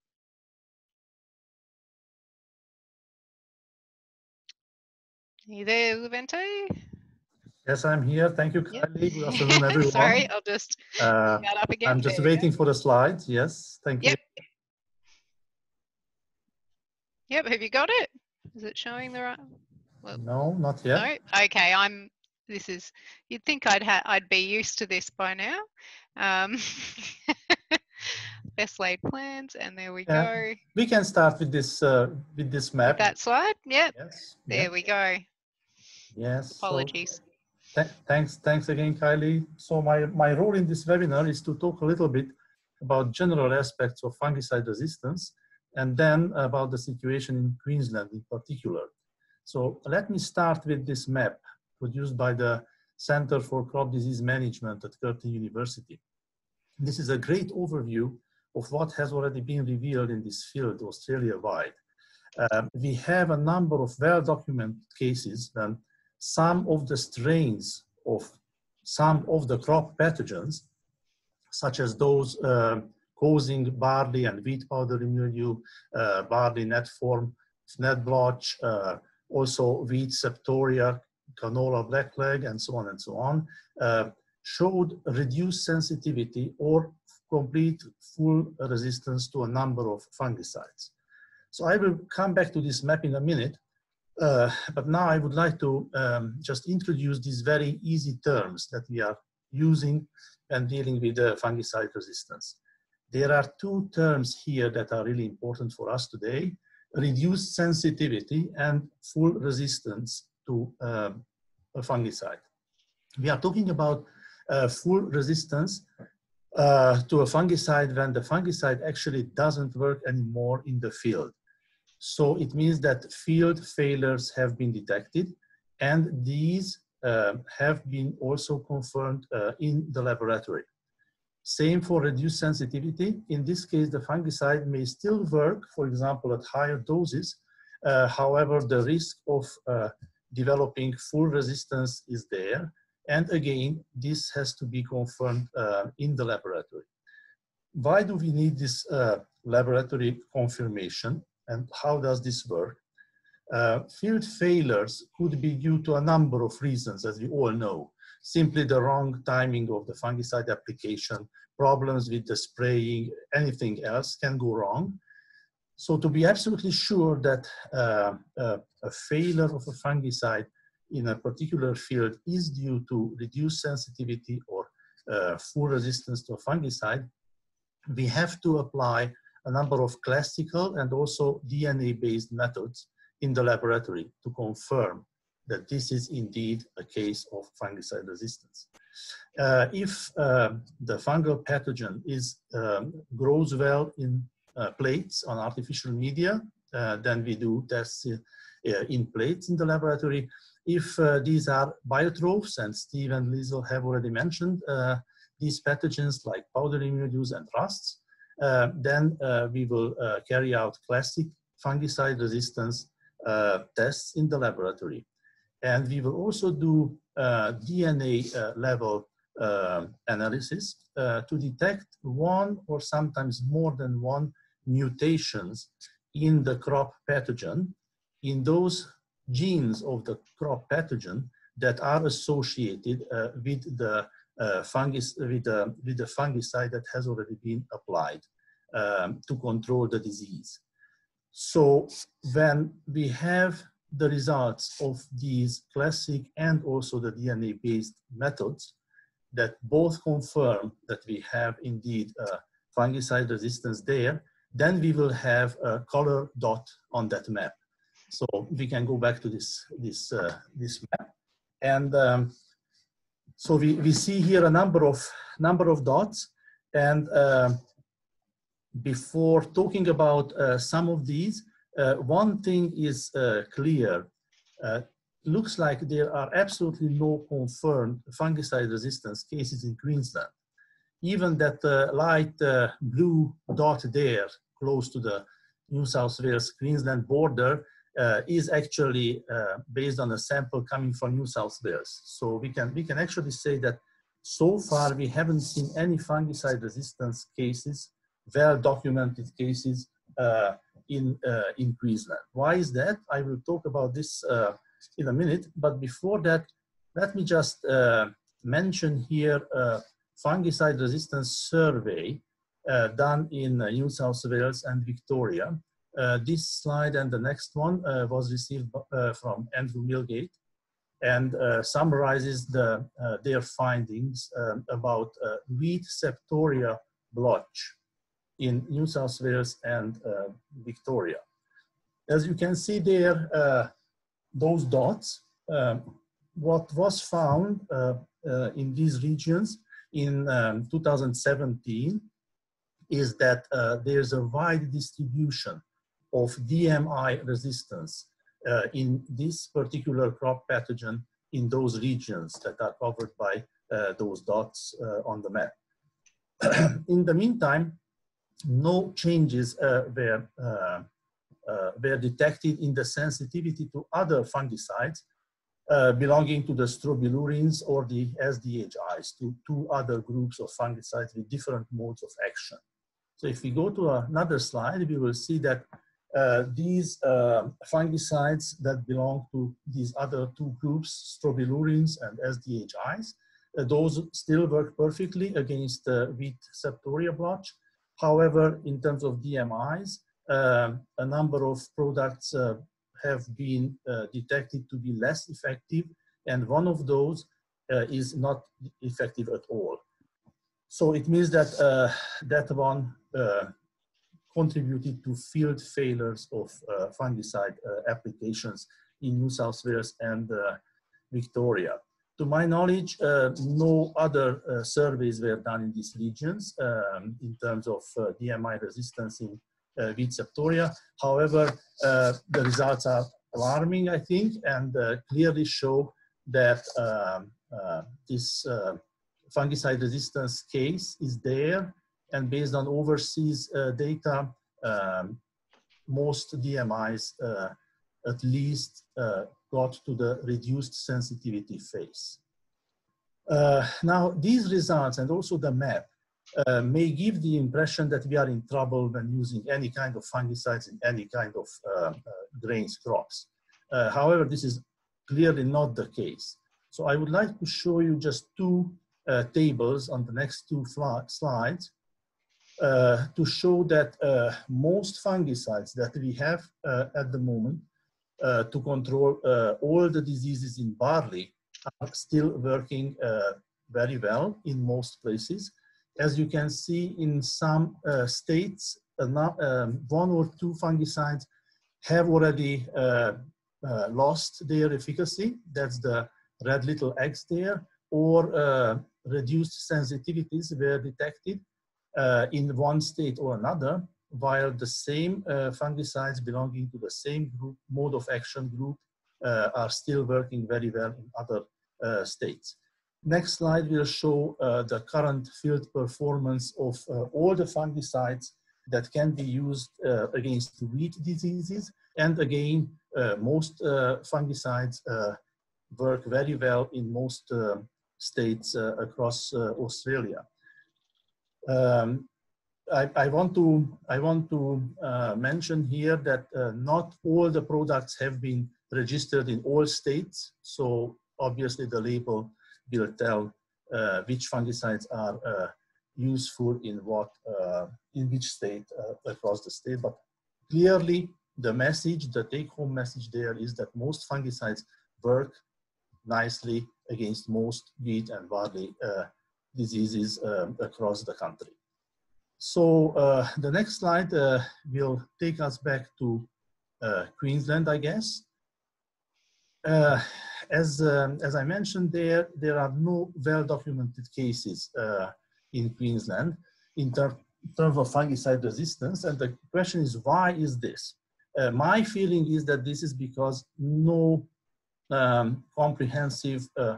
S1: Are you there, Levente?
S4: Yes, I'm here. Thank you, Kylie. Good afternoon, everyone.
S1: Sorry, I'll just uh, up again.
S4: I'm just waiting for the slides. Yes, thank
S1: yep.
S4: you.
S1: Yep, have you got it? Is it showing the right?
S4: Well, no, not yet.
S1: No? Okay, I'm this is you'd think I'd ha- I'd be used to this by now. Um, best laid plans, and there we yeah. go.
S4: We can start with this uh, with this map.
S1: With that slide, yep. Yes. There yep. we go.
S4: Yes.
S1: Apologies.
S4: So, th thanks, thanks again, Kylie. So my my role in this webinar is to talk a little bit about general aspects of fungicide resistance, and then about the situation in Queensland in particular. So let me start with this map produced by the Center for Crop Disease Management at Curtin University. This is a great overview of what has already been revealed in this field Australia-wide. Uh, we have a number of well-documented cases when some of the strains of some of the crop pathogens, such as those uh, causing barley and wheat powdery mildew, uh, barley net form, net blotch, uh, also wheat septoria, canola blackleg, and so on and so on, uh, showed reduced sensitivity or complete full resistance to a number of fungicides. So I will come back to this map in a minute, uh, but now I would like to um, just introduce these very easy terms that we are using and dealing with uh, fungicide resistance. There are two terms here that are really important for us today, reduced sensitivity and full resistance to um, a fungicide. We are talking about uh, full resistance uh, to a fungicide when the fungicide actually doesn't work anymore in the field. So it means that field failures have been detected and these uh, have been also confirmed uh, in the laboratory. Same for reduced sensitivity. In this case, the fungicide may still work, for example, at higher doses. Uh, however, the risk of uh, developing full resistance is there. And again, this has to be confirmed uh, in the laboratory. Why do we need this uh, laboratory confirmation and how does this work? Uh, field failures could be due to a number of reasons, as we all know. Simply the wrong timing of the fungicide application, problems with the spraying, anything else can go wrong. So to be absolutely sure that uh, uh, a failure of a fungicide in a particular field is due to reduced sensitivity or uh, full resistance to a fungicide, we have to apply a number of classical and also DNA-based methods in the laboratory to confirm that this is indeed a case of fungicide resistance. Uh, if uh, the fungal pathogen is, um, grows well in uh, plates on artificial media, uh, then we do tests uh, in plates in the laboratory. If uh, these are biotrophs, and Steve and Lisle have already mentioned these pathogens like powdery mildews and rusts, then we will carry out classic fungicide resistance tests in the laboratory. And we will also do uh, DNA uh, level uh, analysis to detect one or sometimes more than one mutations in the crop pathogen in those genes of the crop pathogen that are associated uh, with the uh, fungus with the with the fungicide that has already been applied um, to control the disease. So when we have the results of these classic and also the DNA-based methods that both confirm that we have indeed fungicide resistance there, then we will have a color dot on that map. So we can go back to this, this, uh, this map. And um, so we, we see here a number of, number of dots. And uh, before talking about uh, some of these, uh, one thing is uh, clear. Uh, looks like there are absolutely no confirmed fungicide resistance cases in Queensland. Even that light blue dot there, close to the New South Wales Queensland border, uh, is actually uh, based on a sample coming from New South Wales. So we can, we can actually say that so far we haven't seen any fungicide resistance cases, well documented cases uh, in, uh, in Queensland. Why is that? I will talk about this uh, in a minute, but before that, let me just uh, mention here a fungicide resistance survey done in New South Wales and Victoria. Uh, this slide and the next one uh, was received uh, from Andrew Milgate and summarizes the, their findings um, about wheat septoria blotch in New South Wales and Victoria. As you can see there, those dots, um, what was found uh, uh, in these regions in um, 2017 is that uh, there's a wide distribution of DMI resistance uh, in this particular crop pathogen in those regions that are covered by uh, those dots uh, on the map. in the meantime, no changes uh, were, uh, uh, were detected in the sensitivity to other fungicides belonging to the strobilurins or the SDHIs, to two other groups of fungicides with different modes of action. So if we go to another slide, we will see that these uh, fungicides that belong to these other two groups, strobilurins and SDHIs, those still work perfectly against wheat septoria blotch. However, in terms of DMIs, um, a number of products uh, have been uh, detected to be less effective, and one of those uh, is not effective at all. So it means that that one contributed to field failures of uh, fungicide uh, applications in New South Wales and uh, Victoria. To my knowledge, no other surveys were done in these regions um, in terms of DMI resistance in uh, septoria. However, uh, the results are alarming, I think, and uh, clearly show that um, this fungicide resistance case is there and based on overseas data, um, most DMIs at least got to the reduced sensitivity phase. Uh, now, these results and also the map uh, may give the impression that we are in trouble when using any kind of fungicides in any kind of uh, uh, grains crops. Uh, however, this is clearly not the case. So I would like to show you just two uh, tables on the next two slides to show that most fungicides that we have at the moment to control all the diseases in barley are still working very well in most places as you can see in some uh, states, uh, um, one or two fungicides have already uh, uh, lost their efficacy. That's the red little X there, or uh, reduced sensitivities were detected uh, in one state or another, while the same fungicides belonging to the same group, mode of action group, are still working very well in other states. Next slide will show uh, the current field performance of uh, all the fungicides that can be used uh, against wheat diseases. And again, uh, most uh, fungicides uh, work very well in most states across Australia. Um, I, I, want to, I want to mention here that not all the products have been registered in all states. So obviously the label will tell uh, which fungicides are uh, useful in what, uh, in which state across the state. But clearly the message, the take home message there is that most fungicides work nicely against most wheat and barley diseases um, across the country. So uh, the next slide uh, will take us back to uh, Queensland, I guess as, um, as I mentioned there, there are no well-documented cases uh, in Queensland in ter terms of fungicide resistance. And the question is, why is this? Uh, my feeling is that this is because no um, comprehensive uh,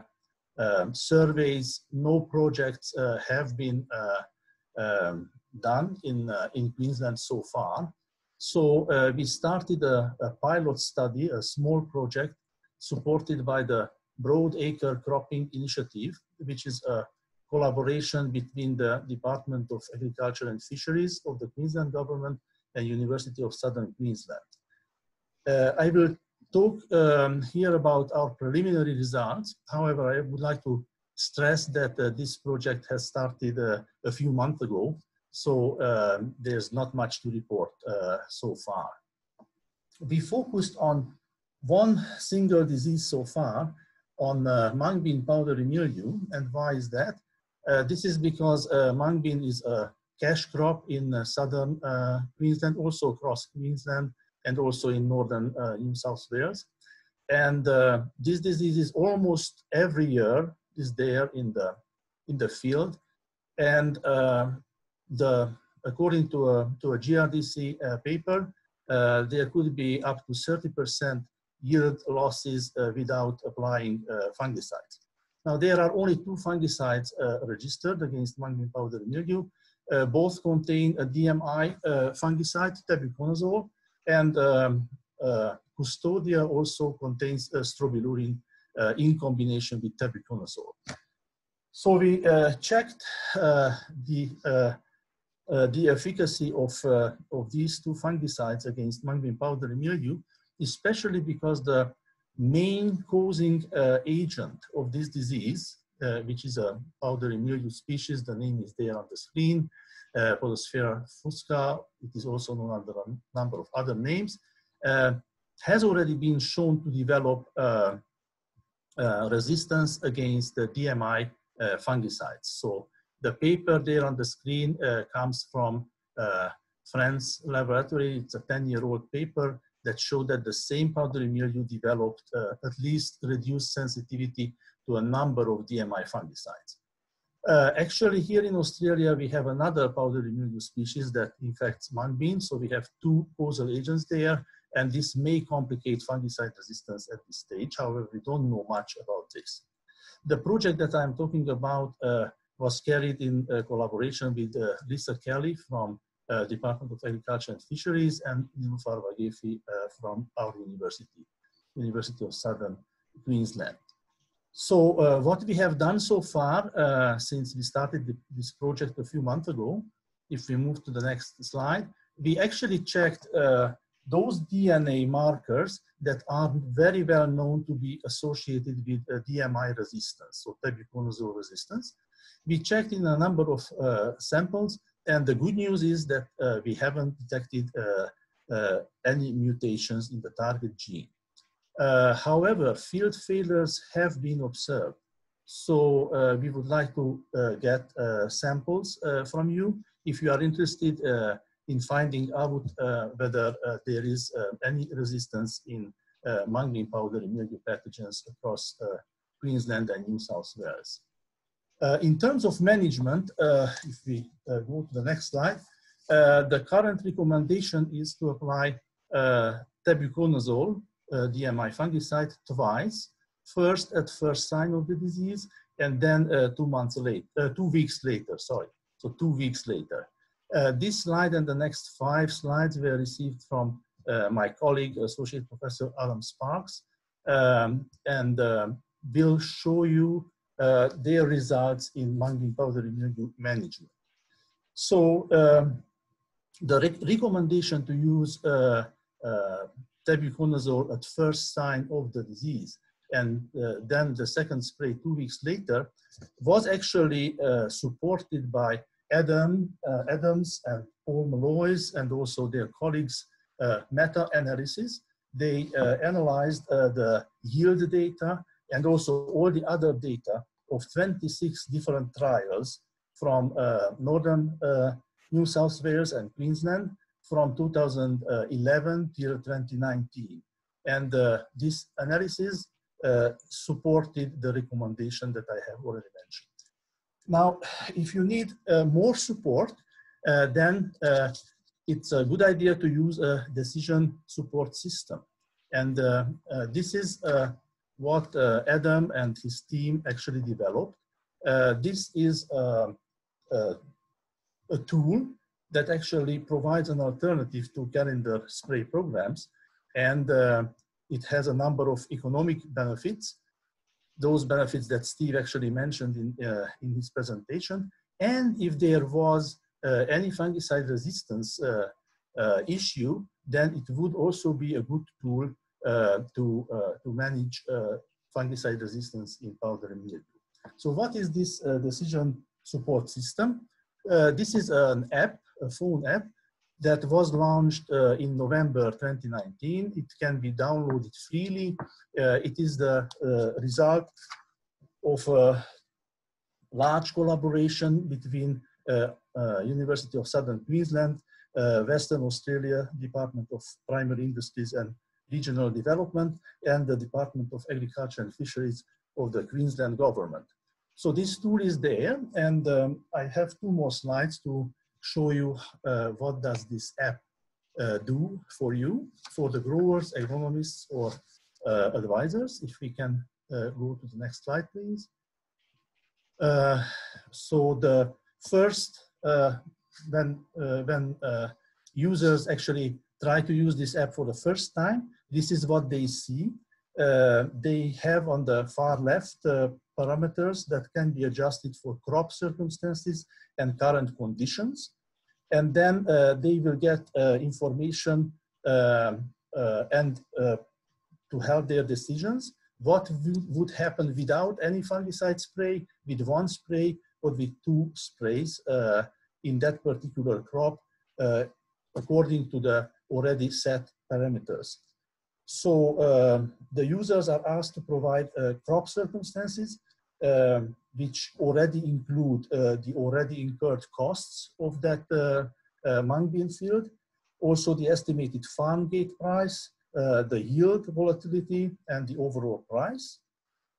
S4: um, surveys, no projects uh, have been uh, um, done in, uh, in Queensland so far. So we started a, a pilot study, a small project supported by the Broadacre Cropping Initiative, which is a collaboration between the Department of Agriculture and Fisheries of the Queensland Government and University of Southern Queensland. Uh, I will talk um, here about our preliminary results. However, I would like to stress that uh, this project has started uh, a few months ago, so um, there's not much to report uh, so far. We focused on one single disease so far on uh, mung bean powdery mildew. And why is that? Uh, this is because uh, mung bean is a cash crop in uh, southern uh, Queensland, also across Queensland, and also in northern uh, New South Wales. And this disease is almost every year is there in the in the field, and the according to a to a GRDC paper, there could be up to 30 percent yield losses uh, without applying uh, fungicides. Now, there are only two fungicides uh, registered against bean powder mildew. both contain a DMI fungicide, tebuconazole, and um, Custodia also contains strobilurin in combination with tebuconazole. So we uh, checked uh, the, uh, the efficacy of, of these two fungicides against bean powdery mildew especially because the main causing uh, agent of this disease, uh, which is a powdery mildew species. The name is there on the screen. Uh, fusca, it is also known under a number of other names, uh, has already been shown to develop uh, uh, resistance against the DMI uh, fungicides. So the paper there on the screen comes from France laboratory. It's a 10-year-old paper that showed that the same powdery mildew developed uh, at least reduced sensitivity to a number of DMI fungicides. Uh, actually, here in Australia, we have another powdery mildew species that infects mung beans. So we have two causal agents there, and this may complicate fungicide resistance at this stage. However, we don't know much about this. The project that I'm talking about uh, was carried in uh, collaboration with uh, Lisa Kelly from uh, Department of Agriculture and Fisheries and Niloofar Vaghefi uh, from our university, University of Southern Queensland. So uh, what we have done so far uh, since we started the, this project a few months ago, if we move to the next slide, we actually checked uh, those DNA markers that are very well known to be associated with uh, DMI resistance, so tebuconazole resistance. We checked in a number of uh, samples, and the good news is that uh, we haven't detected any mutations in the target gene. Uh, however, field failures have been observed. So uh, we would like to uh, get uh, samples uh, from you if you are interested uh, in finding out whether there is any resistance in mung bean powder pathogens across Queensland and New South Wales. in terms of management, if we go to the next slide, the current recommendation is to apply tebuconazole uh, DMI fungicide twice, first at first sign of the disease, and then uh, two months later, uh, two weeks later, sorry, so two weeks later. Uh, this slide and the next five slides were received from uh, my colleague, Associate Professor Adam Sparks, um, and um, will show you uh, their results in bean powder management. So um, the re recommendation to use tebuconazole at first sign of the disease and uh, then the second spray two weeks later was actually uh, supported by Adam, uh, Adams and Paul Melloys and also their colleagues uh, meta-analysis. They uh, analyzed uh, the yield data and also all the other data of 26 different trials from northern New South Wales and Queensland from 2011 till 2019. And uh, this analysis uh, supported the recommendation that I have already mentioned. Now, if you need uh, more support, uh, then uh, it's a good idea to use a decision support system. And uh, this is what Adam and his team actually developed. this is a tool that actually provides an alternative to calendar spray programs. And uh, it has a number of economic benefits, those benefits that Steve actually mentioned in, uh, in his presentation. And if there was uh, any fungicide resistance uh, uh, issue, then it would also be a good tool uh, to, to manage fungicide resistance in powdery mildew. So what is this decision support system? this is an app phone app that was launched uh, in November 2019. It can be downloaded freely. Uh, it is the uh, result of a large collaboration between uh, uh, University of Southern Queensland, uh, Western Australia Department of Primary Industries and Regional Development, and the Department of Agriculture and Fisheries of the Queensland government. So this tool is there, and um, I have two more slides to show you uh, what does this app uh, do for you, for the growers, agronomists, or uh, advisors. If we can go to the next slide, please. so the first, when, when users actually try to use this app for the first time, this is what they see. Uh, they have on the far left uh, parameters that can be adjusted for crop circumstances and current conditions. And then uh, they will get uh, information uh, and to help their decisions. what would happen without any fungicide spray, with one spray, or with two sprays in that particular crop, according to the already set parameters. So um, the users are asked to provide uh, crop circumstances, um, which already include uh, the already incurred costs of that uh, uh, mung bean field, also the estimated farm gate price, uh, the yield volatility, and the overall price.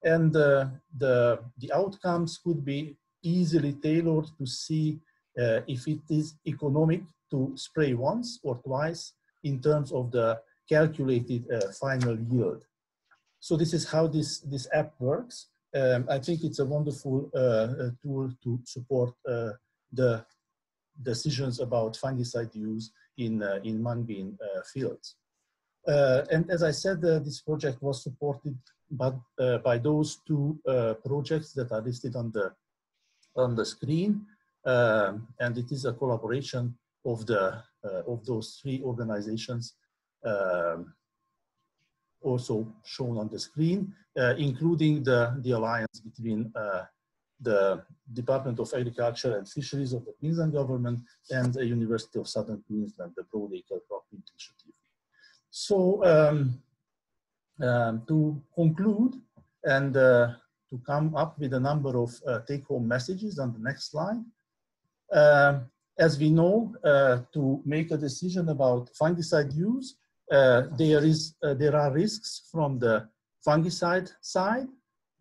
S4: And uh, the, the outcomes could be easily tailored to see uh, if it is economic to spray once or twice in terms of the calculated uh, final yield. So this is how this, this app works. Um, I think it's a wonderful uh, tool to support uh, the decisions about fungicide use in, uh, in mung uh, fields. Uh, and as I said, this project was supported by, by those two projects that are listed on the, on the screen. Um, and it is a collaboration of, the, of those three organizations um, also shown on the screen, uh, including the, the alliance between uh, the Department of Agriculture and Fisheries of the Queensland government and the University of Southern Queensland, the Broadacre Crop Initiative. So um, um, to conclude and uh, to come up with a number of uh, take-home messages on the next slide. Uh, as we know, uh, to make a decision about fungicide use, there, is, uh, there are risks from the fungicide side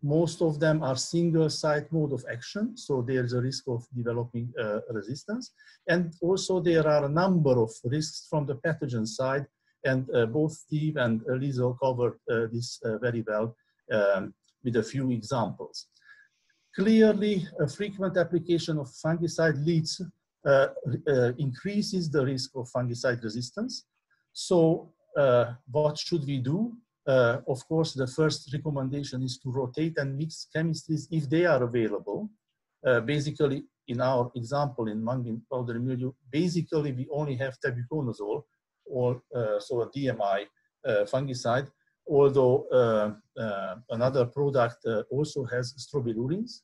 S4: most of them are single site mode of action, so there's a risk of developing uh, resistance. And also there are a number of risks from the pathogen side, and uh, both Steve and Lisle covered uh, this uh, very well um, with a few examples. Clearly, a frequent application of fungicide leads, uh, uh, increases the risk of fungicide resistance. So what should we do? Uh, of course, the first recommendation is to rotate and mix chemistries if they are available. Uh, basically, in our example in mung bean powdery mildew, basically we only have tebuconazole, or uh, so a DMI uh, fungicide, although uh, uh, another product also has strobilurins.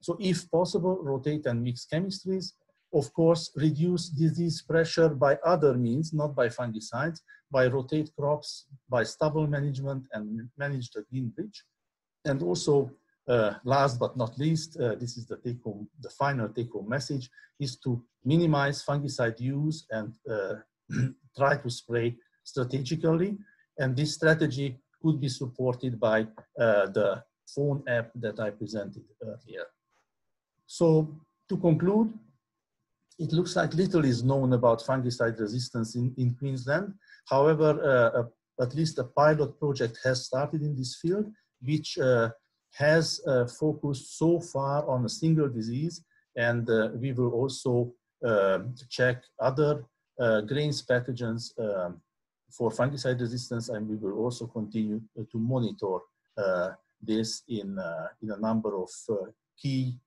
S4: So if possible, rotate and mix chemistries. Of course, reduce disease pressure by other means, not by fungicides, by rotate crops, by stubble management and manage the green bridge. And also, uh, last but not least, uh, this is the take home, the final take home message is to minimize fungicide use and uh, try to spray strategically. And this strategy could be supported by uh, the phone app that I presented earlier. So to conclude, it looks like little is known about fungicide resistance in, in Queensland. However, uh, at least a pilot project has started in this field, which uh, has uh, focused so far on a single disease. And uh, we will also um, check other uh, grains pathogens um, for fungicide resistance. And we will also continue to monitor this in, in a number of key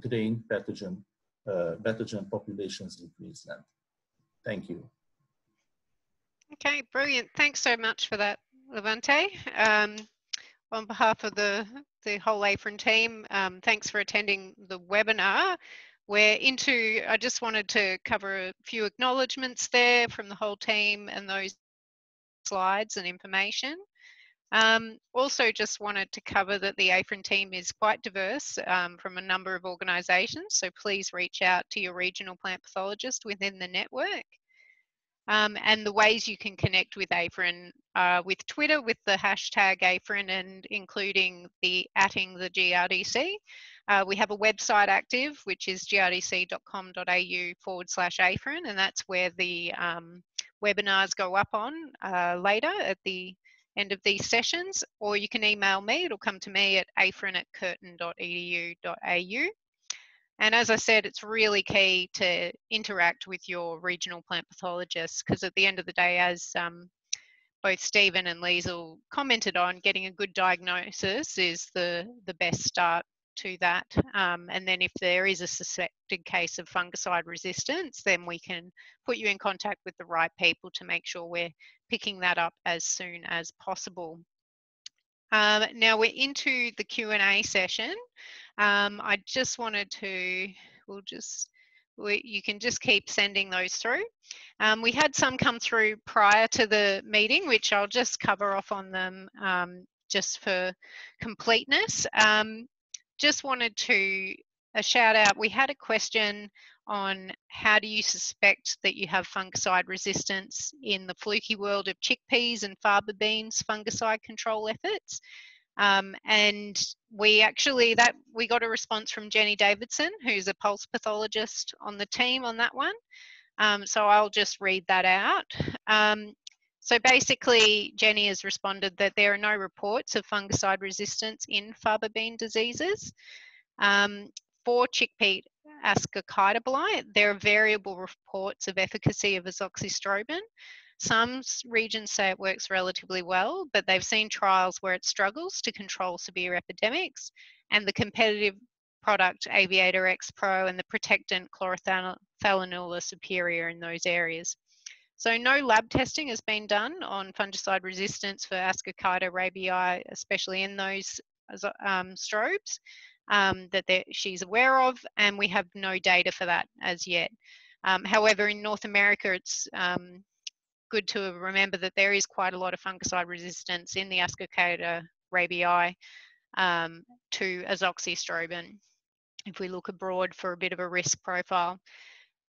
S4: grain pathogen uh, pathogen populations in Queensland. Thank you.
S1: Okay, brilliant. Thanks so much for that, Levente. Um, on behalf of the, the whole AFREN team, um, thanks for attending the webinar. We're into, I just wanted to cover a few acknowledgements there from the whole team and those slides and information. Um, also just wanted to cover that the AFREN team is quite diverse um, from a number of organisations, so please reach out to your regional plant pathologist within the network. Um, and the ways you can connect with AFREN uh, with Twitter with the hashtag AFREN and including the atting the GRDC. Uh, we have a website active, which is grdc.com.au forward slash AFREN, and that's where the um, webinars go up on uh, later at the end of these sessions, or you can email me. It'll come to me at afren at curtin.edu.au. And as I said, it's really key to interact with your regional plant pathologists because at the end of the day, as um, both Steven and Lisle commented on, getting a good diagnosis is the, the best start to that. Um, and then if there is a suspected case of fungicide resistance, then we can put you in contact with the right people to make sure we're picking that up as soon as possible. Um, now we're into the Q&A session. Um, I just wanted to, we'll just, we, you can just keep sending those through. Um, we had some come through prior to the meeting, which I'll just cover off on them um, just for completeness. Um, just wanted to a shout out. We had a question on how do you suspect that you have fungicide resistance in the fluky world of chickpeas and faba beans fungicide control efforts. Um, and we actually that we got a response from Jenny Davidson, who's a pulse pathologist on the team on that one. Um, so I'll just read that out. Um, so basically, Jenny has responded that there are no reports of fungicide resistance in faba bean diseases. Um, for chickpea ascochyta blight, there are variable reports of efficacy of azoxystrobin. Some regions say it works relatively well, but they've seen trials where it struggles to control severe epidemics, and the competitive product Aviator X Pro and the protectant chlorothalonil are superior in those areas. So no lab testing has been done on fungicide resistance for Ascochyta rabiei, especially in those um, strobes um, that she's aware of, and we have no data for that as yet. Um, however, in North America, it's um, good to remember that there is quite a lot of fungicide resistance in the Ascochyta rabiei um, to azoxystrobin if we look abroad for a bit of a risk profile.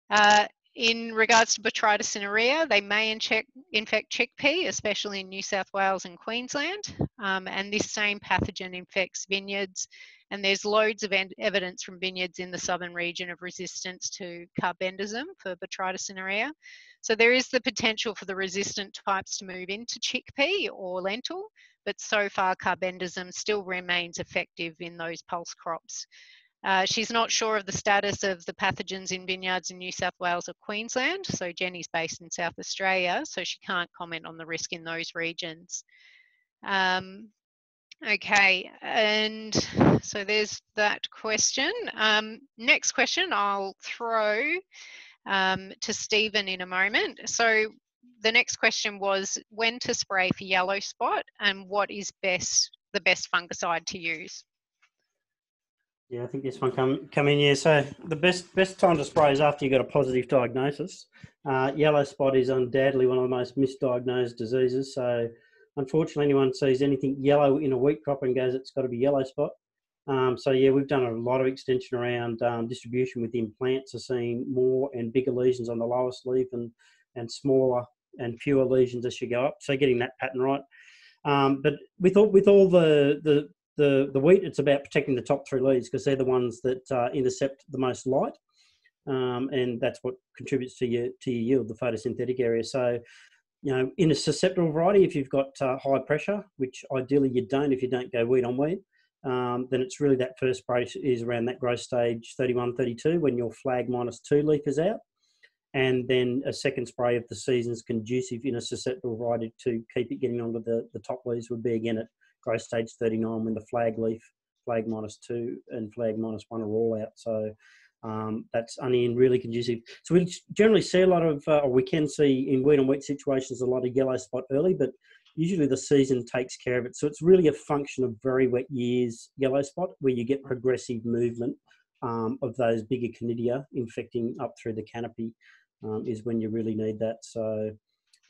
S1: Uh, in regards to Botrytis cinerea, they may infect chickpea, especially in New South Wales and Queensland. Um, and this same pathogen infects vineyards. And there's loads of evidence from vineyards in the southern region of resistance to carbendazim for Botrytis cinerea. So there is the potential for the resistant types to move into chickpea or lentil, but so far carbendazim still remains effective in those pulse crops. Uh, she's not sure of the status of the pathogens in vineyards in New South Wales or Queensland. So Jenny's based in South Australia, so she can't comment on the risk in those regions. Um, okay, and so there's that question. Um, next question I'll throw um, to Steven in a moment. So the next question was when to spray for yellow spot and what is best the best fungicide to use?
S2: Yeah, I think this one come come in. Yeah, so the best best time to spray is after you got a positive diagnosis. Uh, yellow spot is undoubtedly one of the most misdiagnosed diseases. So, unfortunately, anyone sees anything yellow in a wheat crop and goes, "It's got to be yellow spot." Um, so yeah, we've done a lot of extension around um, distribution within plants, are seeing more and bigger lesions on the lowest leaf and and smaller and fewer lesions as you go up. So getting that pattern right. Um, but with all with all the the the, the wheat, it's about protecting the top three leaves because they're the ones that uh, intercept the most light. Um, and that's what contributes to your to your yield, the photosynthetic area. So, you know, in a susceptible variety, if you've got uh, high pressure, which ideally you don't if you don't go wheat on wheat, um, then it's really that first spray is around that growth stage 31, 32 when your flag minus two leaf is out. And then a second spray if the season's conducive in a susceptible variety to keep it getting onto the, the top leaves would be again at growth stage 39 when the flag leaf, flag minus two, and flag minus one are all out. So um, that's only in really conducive. So we generally see a lot of, uh, or we can see in wheat and wheat situations, a lot of yellow spot early, but usually the season takes care of it. So it's really a function of very wet years yellow spot where you get progressive movement um, of those bigger conidia infecting up through the canopy um, is when you really need that. So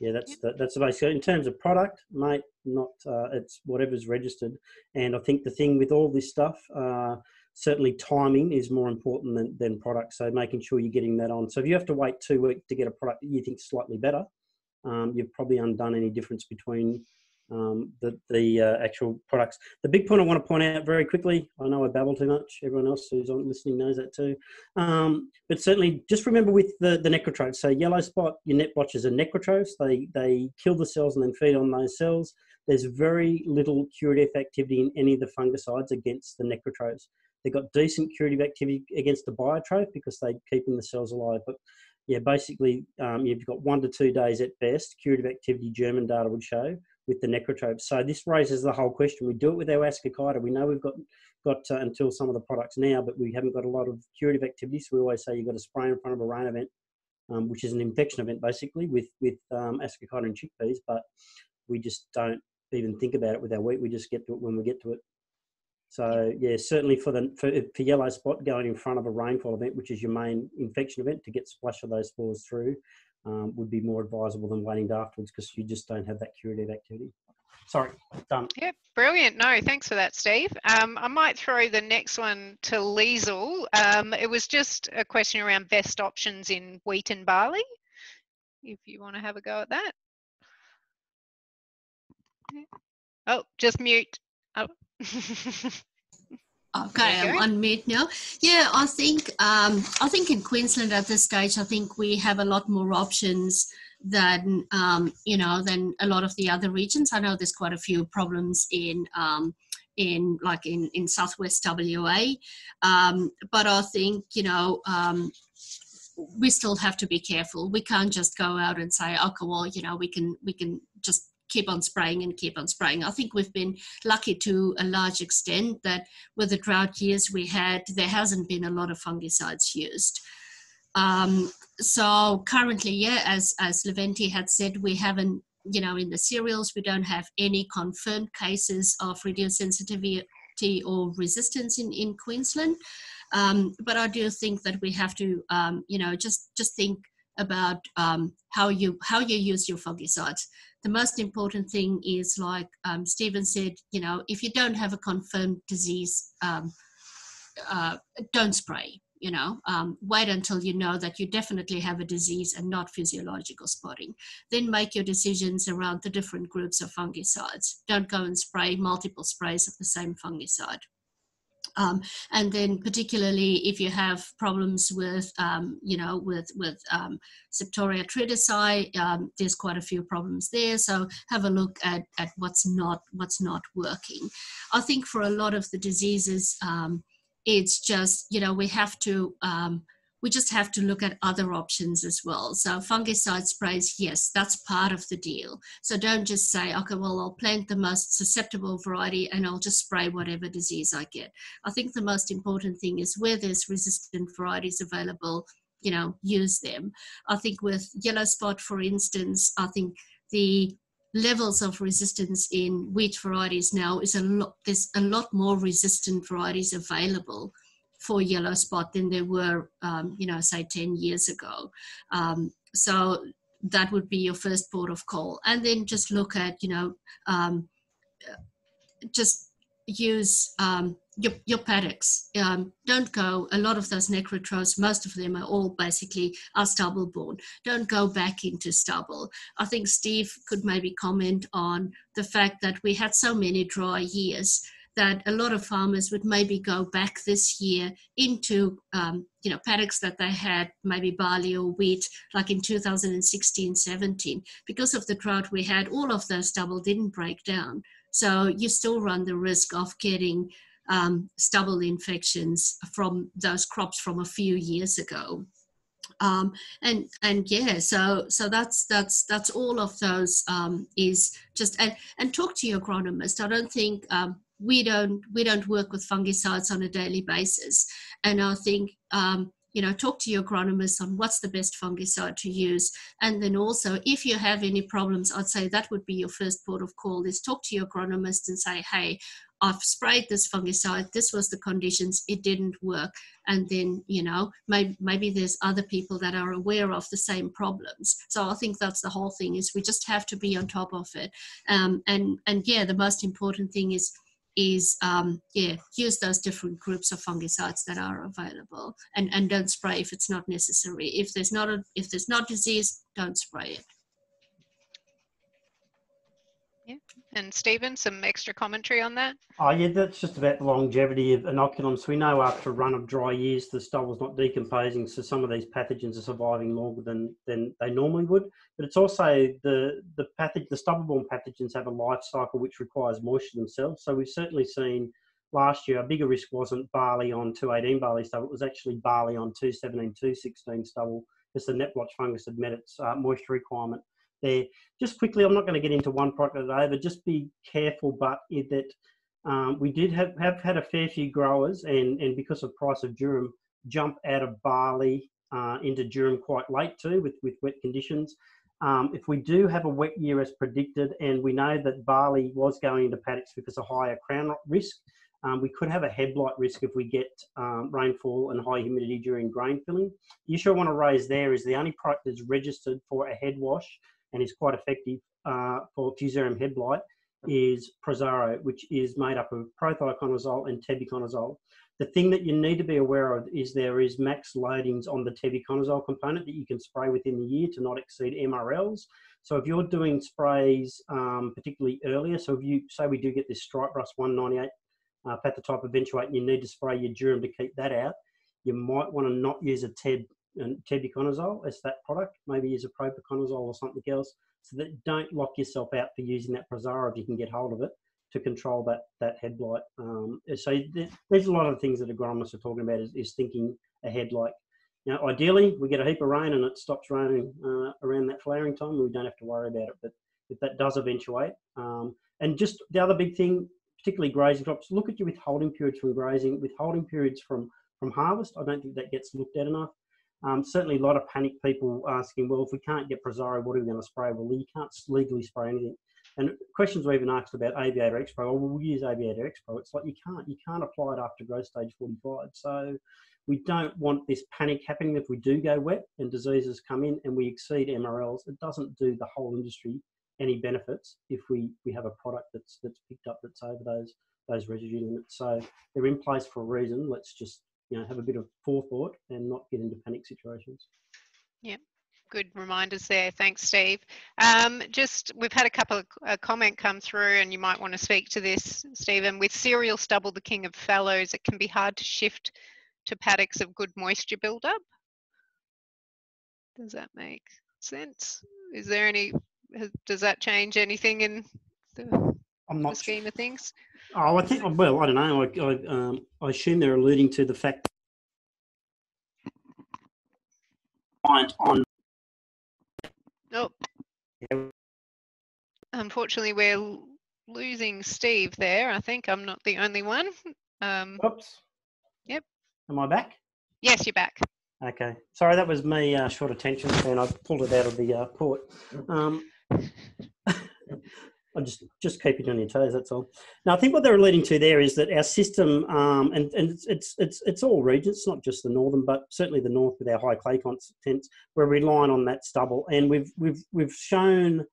S2: yeah, that's the, that's the base. So in terms of product, mate, not uh, it's whatever's registered. And I think the thing with all this stuff, uh, certainly timing is more important than, than product. So making sure you're getting that on. So if you have to wait two weeks to get a product that you think slightly better, um, you've probably undone any difference between um, the, the uh, actual products. The big point I want to point out very quickly, I know I babble too much, everyone else who's on listening knows that too, um, but certainly just remember with the, the necrotrophs, so yellow spot, your net blotches are necrotrophs, they, they kill the cells and then feed on those cells. There's very little curative activity in any of the fungicides against the necrotrophs. They've got decent curative activity against the biotroph because they're keeping the cells alive, but yeah, basically um, you've got one to two days at best. Curative activity German data would show with the necrotrophs. So this raises the whole question. We do it with our ascochyta. We know we've got got uh, until some of the products now, but we haven't got a lot of curative activity. So we always say you've got to spray in front of a rain event, um, which is an infection event basically with with um, ascochyta and chickpeas. But we just don't even think about it with our wheat. We just get to it when we get to it. So yeah, certainly for the for, for yellow spot going in front of a rainfall event, which is your main infection event, to get splash of those spores through um, would be more advisable than waiting afterwards because you just don't have that curative activity. Sorry, done.
S1: Yeah, brilliant. No, thanks for that, Steve. Um, I might throw the next one to Lisle. Um, it was just a question around best options in wheat and barley, if you want to have a go at that. Oh, just mute. Oh.
S3: Okay, I'm on mute now. Yeah, I think um, I think in Queensland at this stage, I think we have a lot more options than um, you know than a lot of the other regions. I know there's quite a few problems in um, in like in in Southwest WA, um, but I think you know um, we still have to be careful. We can't just go out and say, okay, well, you know, we can we can just keep on spraying and keep on spraying. I think we've been lucky to a large extent that with the drought years we had, there hasn't been a lot of fungicides used. Um, so currently, yeah, as as Levente had said, we haven't, you know, in the cereals we don't have any confirmed cases of reduced sensitivity or resistance in in Queensland. Um, but I do think that we have to, um, you know, just just think about um, how you how you use your fungicides the most important thing is like um, Steven said, you know, if you don't have a confirmed disease, um, uh, don't spray. You know, um, wait until you know that you definitely have a disease and not physiological spotting. Then make your decisions around the different groups of fungicides. Don't go and spray multiple sprays of the same fungicide. Um, and then particularly if you have problems with, um, you know, with, with um, Septoria tritici, um, there's quite a few problems there. So have a look at, at what's not, what's not working. I think for a lot of the diseases, um, it's just, you know, we have to, um, we just have to look at other options as well. So fungicide sprays, yes, that's part of the deal. So don't just say, okay, well, I'll plant the most susceptible variety and I'll just spray whatever disease I get. I think the most important thing is where there's resistant varieties available, you know, use them. I think with yellow spot, for instance, I think the levels of resistance in wheat varieties now is a lot, there's a lot more resistant varieties available for yellow spot than there were, um, you know, say 10 years ago. Um, so that would be your first port of call. And then just look at, you know, um, just use um, your, your paddocks. Um, don't go, a lot of those necrotrophs, most of them are all basically are stubble born. Don't go back into stubble. I think Steve could maybe comment on the fact that we had so many dry years that a lot of farmers would maybe go back this year into um, you know paddocks that they had maybe barley or wheat like in 2016 17 because of the drought we had all of those stubble didn't break down. So you still run the risk of getting um, stubble infections from those crops from a few years ago. Um, and and yeah so so that's that's that's all of those um, is just and and talk to your agronomist. I don't think um, we don't we don't work with fungicides on a daily basis and i think um, you know talk to your agronomist on what's the best fungicide to use and then also if you have any problems i'd say that would be your first port of call is talk to your agronomist and say hey I've sprayed this fungicide. This was the conditions. It didn't work. And then, you know, maybe, maybe there's other people that are aware of the same problems. So I think that's the whole thing is we just have to be on top of it. Um, and, and yeah, the most important thing is is um, yeah use those different groups of fungicides that are available. And and don't spray if it's not necessary. If there's not a if there's not disease don't spray it
S1: yeah and Steven some extra commentary on that?
S2: Oh yeah that's just about the longevity of inoculums we know after a run of dry years. The stubble's not decomposing so some of these pathogens are surviving longer than than they normally would. But it's also the the pathogen the stubble-borne pathogens have a life cycle which requires moisture themselves. So we've certainly seen last year a bigger risk wasn't barley on 218 barley stubble, it was actually barley on 217, 216 stubble. Because the net blotch fungus had met its uh, moisture requirement there. Just quickly, I'm not going to get into one product today, but just be careful, but that um, we did have, have had a fair few growers and, and because of price of durum jump out of barley uh, into durum quite late too with, with wet conditions Um, if we do have a wet year as predicted, and we know that barley was going into paddocks because of higher crown rot risk, um, we could have a head blight risk if we get um, rainfall and high humidity during grain filling. The issue I want to raise there is the only product that's registered for a head wash and is quite effective uh, for fusarium head blight is Prosaro, which is made up of prothioconazole and tebuconazole. The thing that you need to be aware of is there is max loadings on the tebuconazole component that you can spray within the year to not exceed MRLs. So if you're doing sprays um, particularly earlier, so if you say we do get this stripe rust 198 uh, pathotype eventuate you need to spray your durum to keep that out, you might want to not use a TED and tebuconazole as that product, maybe use a propiconazole or something else, so that don't lock yourself out for using that Prosaro if you can get hold of it to control that that head blight. Um, so there's a lot of things that agronomists are talking about is, is thinking ahead. Like, you know, ideally we get a heap of rain and it stops raining uh, around that flowering time, we don't have to worry about it. But if that does eventuate, um, and just the other big thing, particularly grazing crops, look at your withholding periods from grazing, withholding periods from from harvest. I don't think that gets looked at enough. Um, certainly, a lot of panic people asking, well, if we can't get Prosaro, what are we going to spray? Well, you can't legally spray anything. And questions were even asked about Aviator X Pro. Well, we'll use Aviator X Pro. It's like you can't you can't apply it after growth stage 45. So we don't want this panic happening if we do go wet and diseases come in and we exceed MRLs. It doesn't do the whole industry any benefits if we, we have a product that's that's picked up that's over those those residue limits. So they're in place for a reason. Let's just you know have a bit of forethought and not get into panic situations.
S1: Yep. Good reminders there. Thanks, Steve. Um, just we've had a couple of a comment come through, and you might want to speak to this, Steven. With cereal stubble, the king of fallows, it can be hard to shift to paddocks of good moisture buildup. Does that make sense? Is there any? Does that change anything in the, I'm not the scheme of things?
S2: Oh, I think. Well, I don't know. I, I, um, I assume they're alluding to the fact on.
S1: Oh. Unfortunately, we're losing Steve there. I think I'm not the only one. Um,
S2: Oops.
S1: Yep.
S2: Am I back?
S1: Yes, you're back.
S2: Okay. Sorry, that was me uh, short attention span. I pulled it out of the uh, port. Um, I just just keep it on your toes. That's all. Now, I think what they're alluding to there is that our system, um, and and it's, it's it's it's all regions, not just the northern, but certainly the north with our high clay contents, we're relying on that stubble, and we've we've we've shown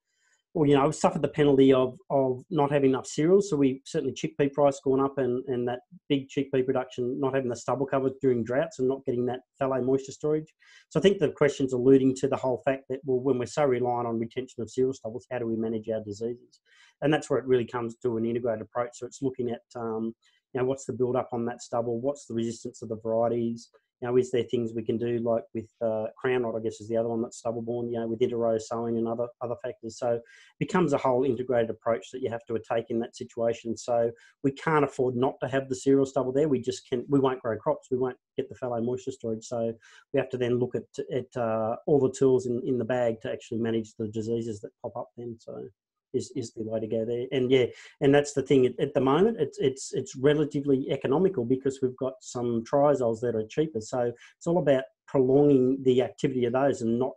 S2: or you know suffered the penalty of of not having enough cereals. So we certainly chickpea price going up, and and that big chickpea production not having the stubble cover during droughts and not getting that fallow moisture storage. So I think the question's alluding to the whole fact that well, when we're so reliant on retention of cereal stubbles, how do we manage our diseases? And that's where it really comes to an integrated approach. So it's looking at um, you know what's the build up on that stubble, what's the resistance of the varieties, you know, is there things we can do like with uh, crown rot, I guess is the other one that's stubble borne, you know, with interrow sowing and other, other factors. So it becomes a whole integrated approach that you have to take in that situation. So we can't afford not to have the cereal stubble there. We just can, we won't grow crops. We won't get the fallow moisture storage. So we have to then look at, at uh, all the tools in, in the bag to actually manage the diseases that pop up then. So is, is the way to go there. And yeah, and that's the thing at, the moment. It's it's it's relatively economical because we've got some triazoles that are cheaper. So it's all about prolonging the activity of those and not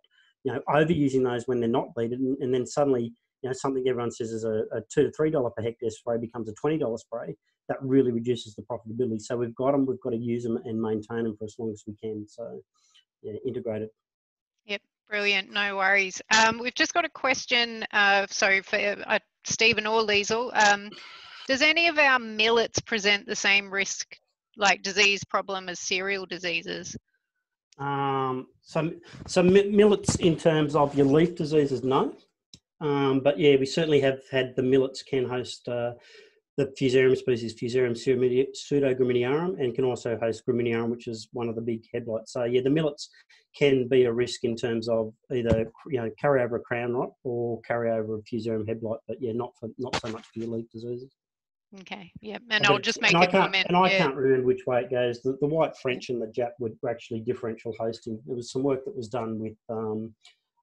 S2: you know overusing those when they're not needed, and, and then suddenly you know something everyone says is a, a two to three dollar per hectare spray becomes a twenty dollar spray. That really reduces the profitability. So we've got them. We've got to use them and maintain them for as long as we can. So yeah, integrated.
S1: Brilliant, no worries. Um, we've just got a question, uh, sorry, for uh, Steven or Lisle. Um, does any of our millets present the same risk, like disease problem as cereal diseases?
S2: Um, so, so millets in terms of your leaf diseases, no. Um, but yeah, we certainly have had the millets can host uh, the Fusarium species, Fusarium pseudograminearum, and can also host graminearum, which is one of the big head blights. So yeah, the millets can be a risk in terms of either you know carryover of crown rot or carryover of Fusarium head blight, but yeah, not for not so much for your leaf diseases.
S1: Okay, yeah, and I'll just make a comment.
S2: And I
S1: yeah.
S2: can't remember which way it goes. The, the white French and the Jap were actually differential hosting. There was some work that was done with um,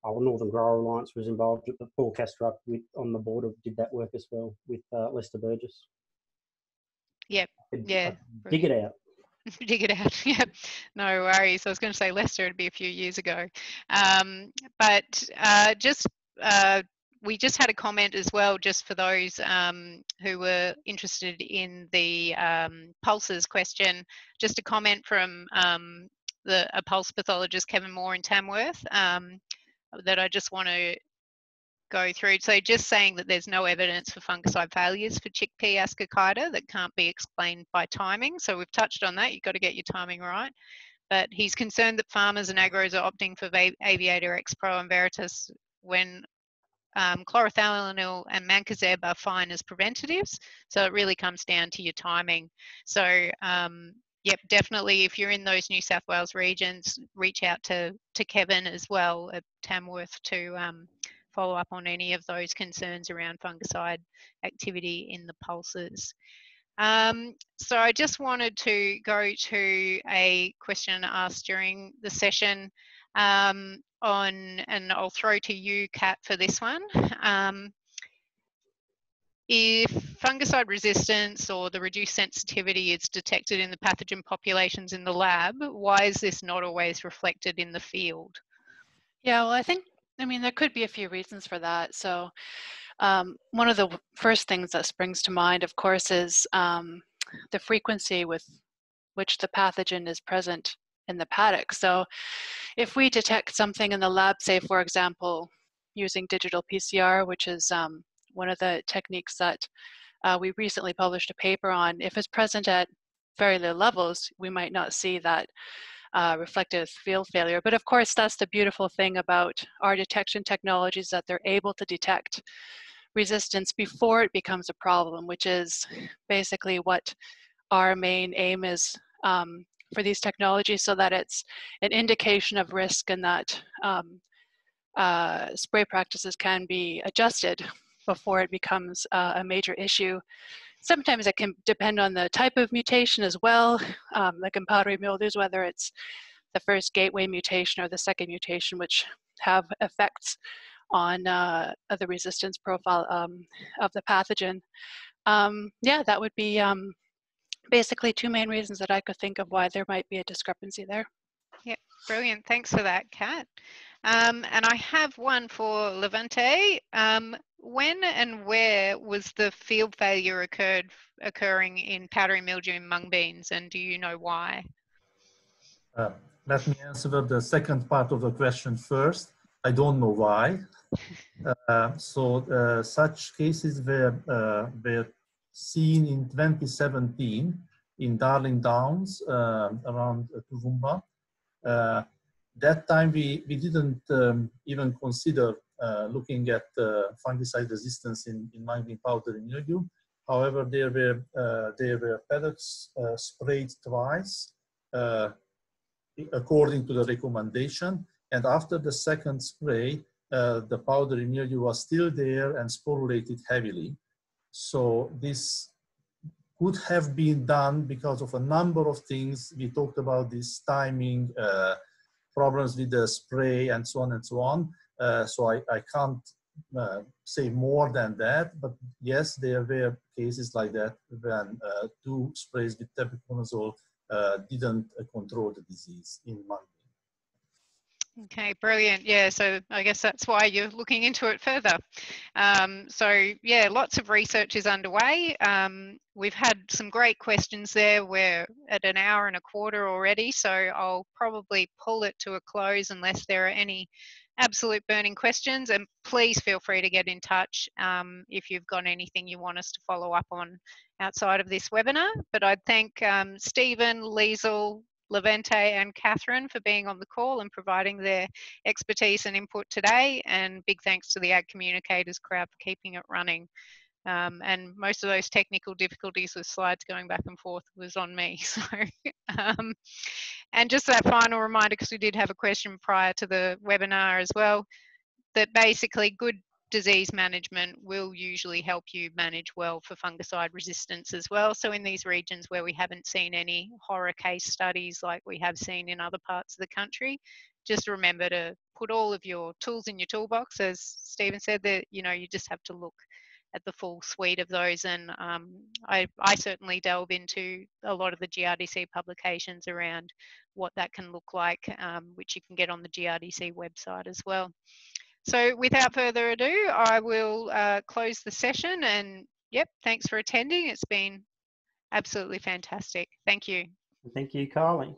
S2: our Northern Grower Alliance was involved, but Paul Kastrup with on the board of, did that work as well with uh, Lester Burgess.
S1: Yep.
S2: Could,
S1: yeah.
S2: dig it out.
S1: dig it out. yeah, no worries. I was going to say Lester, it'd be a few years ago. Um, but uh, just uh, we just had a comment as well, just for those um, who were interested in the um, pulses question. Just a comment from um, the a pulse pathologist, Kevin Moore in Tamworth, um, that I just want to go through. So just saying that there's no evidence for fungicide failures for chickpea ascochyta that can't be explained by timing. So we've touched on that. You've got to get your timing right. But he's concerned that farmers and agros are opting for Aviator X Pro and Veritas when um, chlorothalonil and mancozeb are fine as preventatives. So it really comes down to your timing. So um, yep, definitely if you're in those New South Wales regions, reach out to, to Kevin as well at Tamworth to um, follow up on any of those concerns around fungicide activity in the pulses. Um, so I just wanted to go to a question asked during the session um, on, and I'll throw to you, Kat, for this one. Um, if fungicide resistance or the reduced sensitivity is detected in the pathogen populations in the lab, why is this not always reflected in the field?
S5: Yeah, well, I think I mean, there could be a few reasons for that. So, um, one of the first things that springs to mind, of course, is um, the frequency with which the pathogen is present in the paddock. So, if we detect something in the lab, say, for example, using digital PCR, which is um, one of the techniques that uh, we recently published a paper on, if it's present at very low levels, we might not see that uh, reflective field failure. But of course, that's the beautiful thing about our detection technologies that they're able to detect resistance before it becomes a problem, which is basically what our main aim is um, for these technologies so that it's an indication of risk and that um, uh, spray practices can be adjusted before it becomes uh, a major issue Sometimes it can depend on the type of mutation as well, um, like in powdery mildews, whether it's the first gateway mutation or the second mutation, which have effects on uh, the resistance profile um, of the pathogen. Um, yeah, that would be um, basically two main reasons that I could think of why there might be a discrepancy there.
S1: Yeah, brilliant. Thanks for that, Kat. Um, and I have one for Levente. Um, when and where was the field failure occurred occurring in powdery mildew in mung beans, and do you know why?
S4: Uh, let me answer the second part of the question first. I don't know why. Uh, so uh, such cases were uh, were seen in 2017 in Darling Downs uh, around Toowoomba. That time we, we didn't um, even consider uh, looking at uh, fungicide resistance in, in mung bean powdery mildew. However, there were, uh, there were paddocks uh, sprayed twice uh, according to the recommendation. And after the second spray, uh, the powdery mildew was still there and sporulated heavily. So this could have been done because of a number of things. We talked about this timing, problems with the spray and so on and so on. Uh, so I, I can't uh, say more than that, but yes, there were cases like that when uh, two sprays with tebuconazole uh, didn't uh, control the disease in mung
S1: Okay, brilliant. Yeah, so I guess that's why you're looking into it further. Um, so yeah, lots of research is underway. Um, we've had some great questions there. We're at an hour and a quarter already, so I'll probably pull it to a close unless there are any absolute burning questions. And please feel free to get in touch um, if you've got anything you want us to follow up on outside of this webinar. But I'd thank um, Steven, Lisle, Levente and Katherine for being on the call and providing their expertise and input today. And big thanks to the Ag Communicators crowd for keeping it running. Um, and most of those technical difficulties with slides going back and forth was on me. So, um, and just that final reminder, because we did have a question prior to the webinar as well, that basically good disease management will usually help you manage well for fungicide resistance as well. So in these regions where we haven't seen any horror case studies like we have seen in other parts of the country, just remember to put all of your tools in your toolbox. As Steven said, that you know you just have to look at the full suite of those. And um, I, I certainly delve into a lot of the GRDC publications around what that can look like, um, which you can get on the GRDC website as well. So without further ado, I will uh, close the session and yep, thanks for attending. It's been absolutely fantastic. Thank you.
S2: Thank you, Kylie.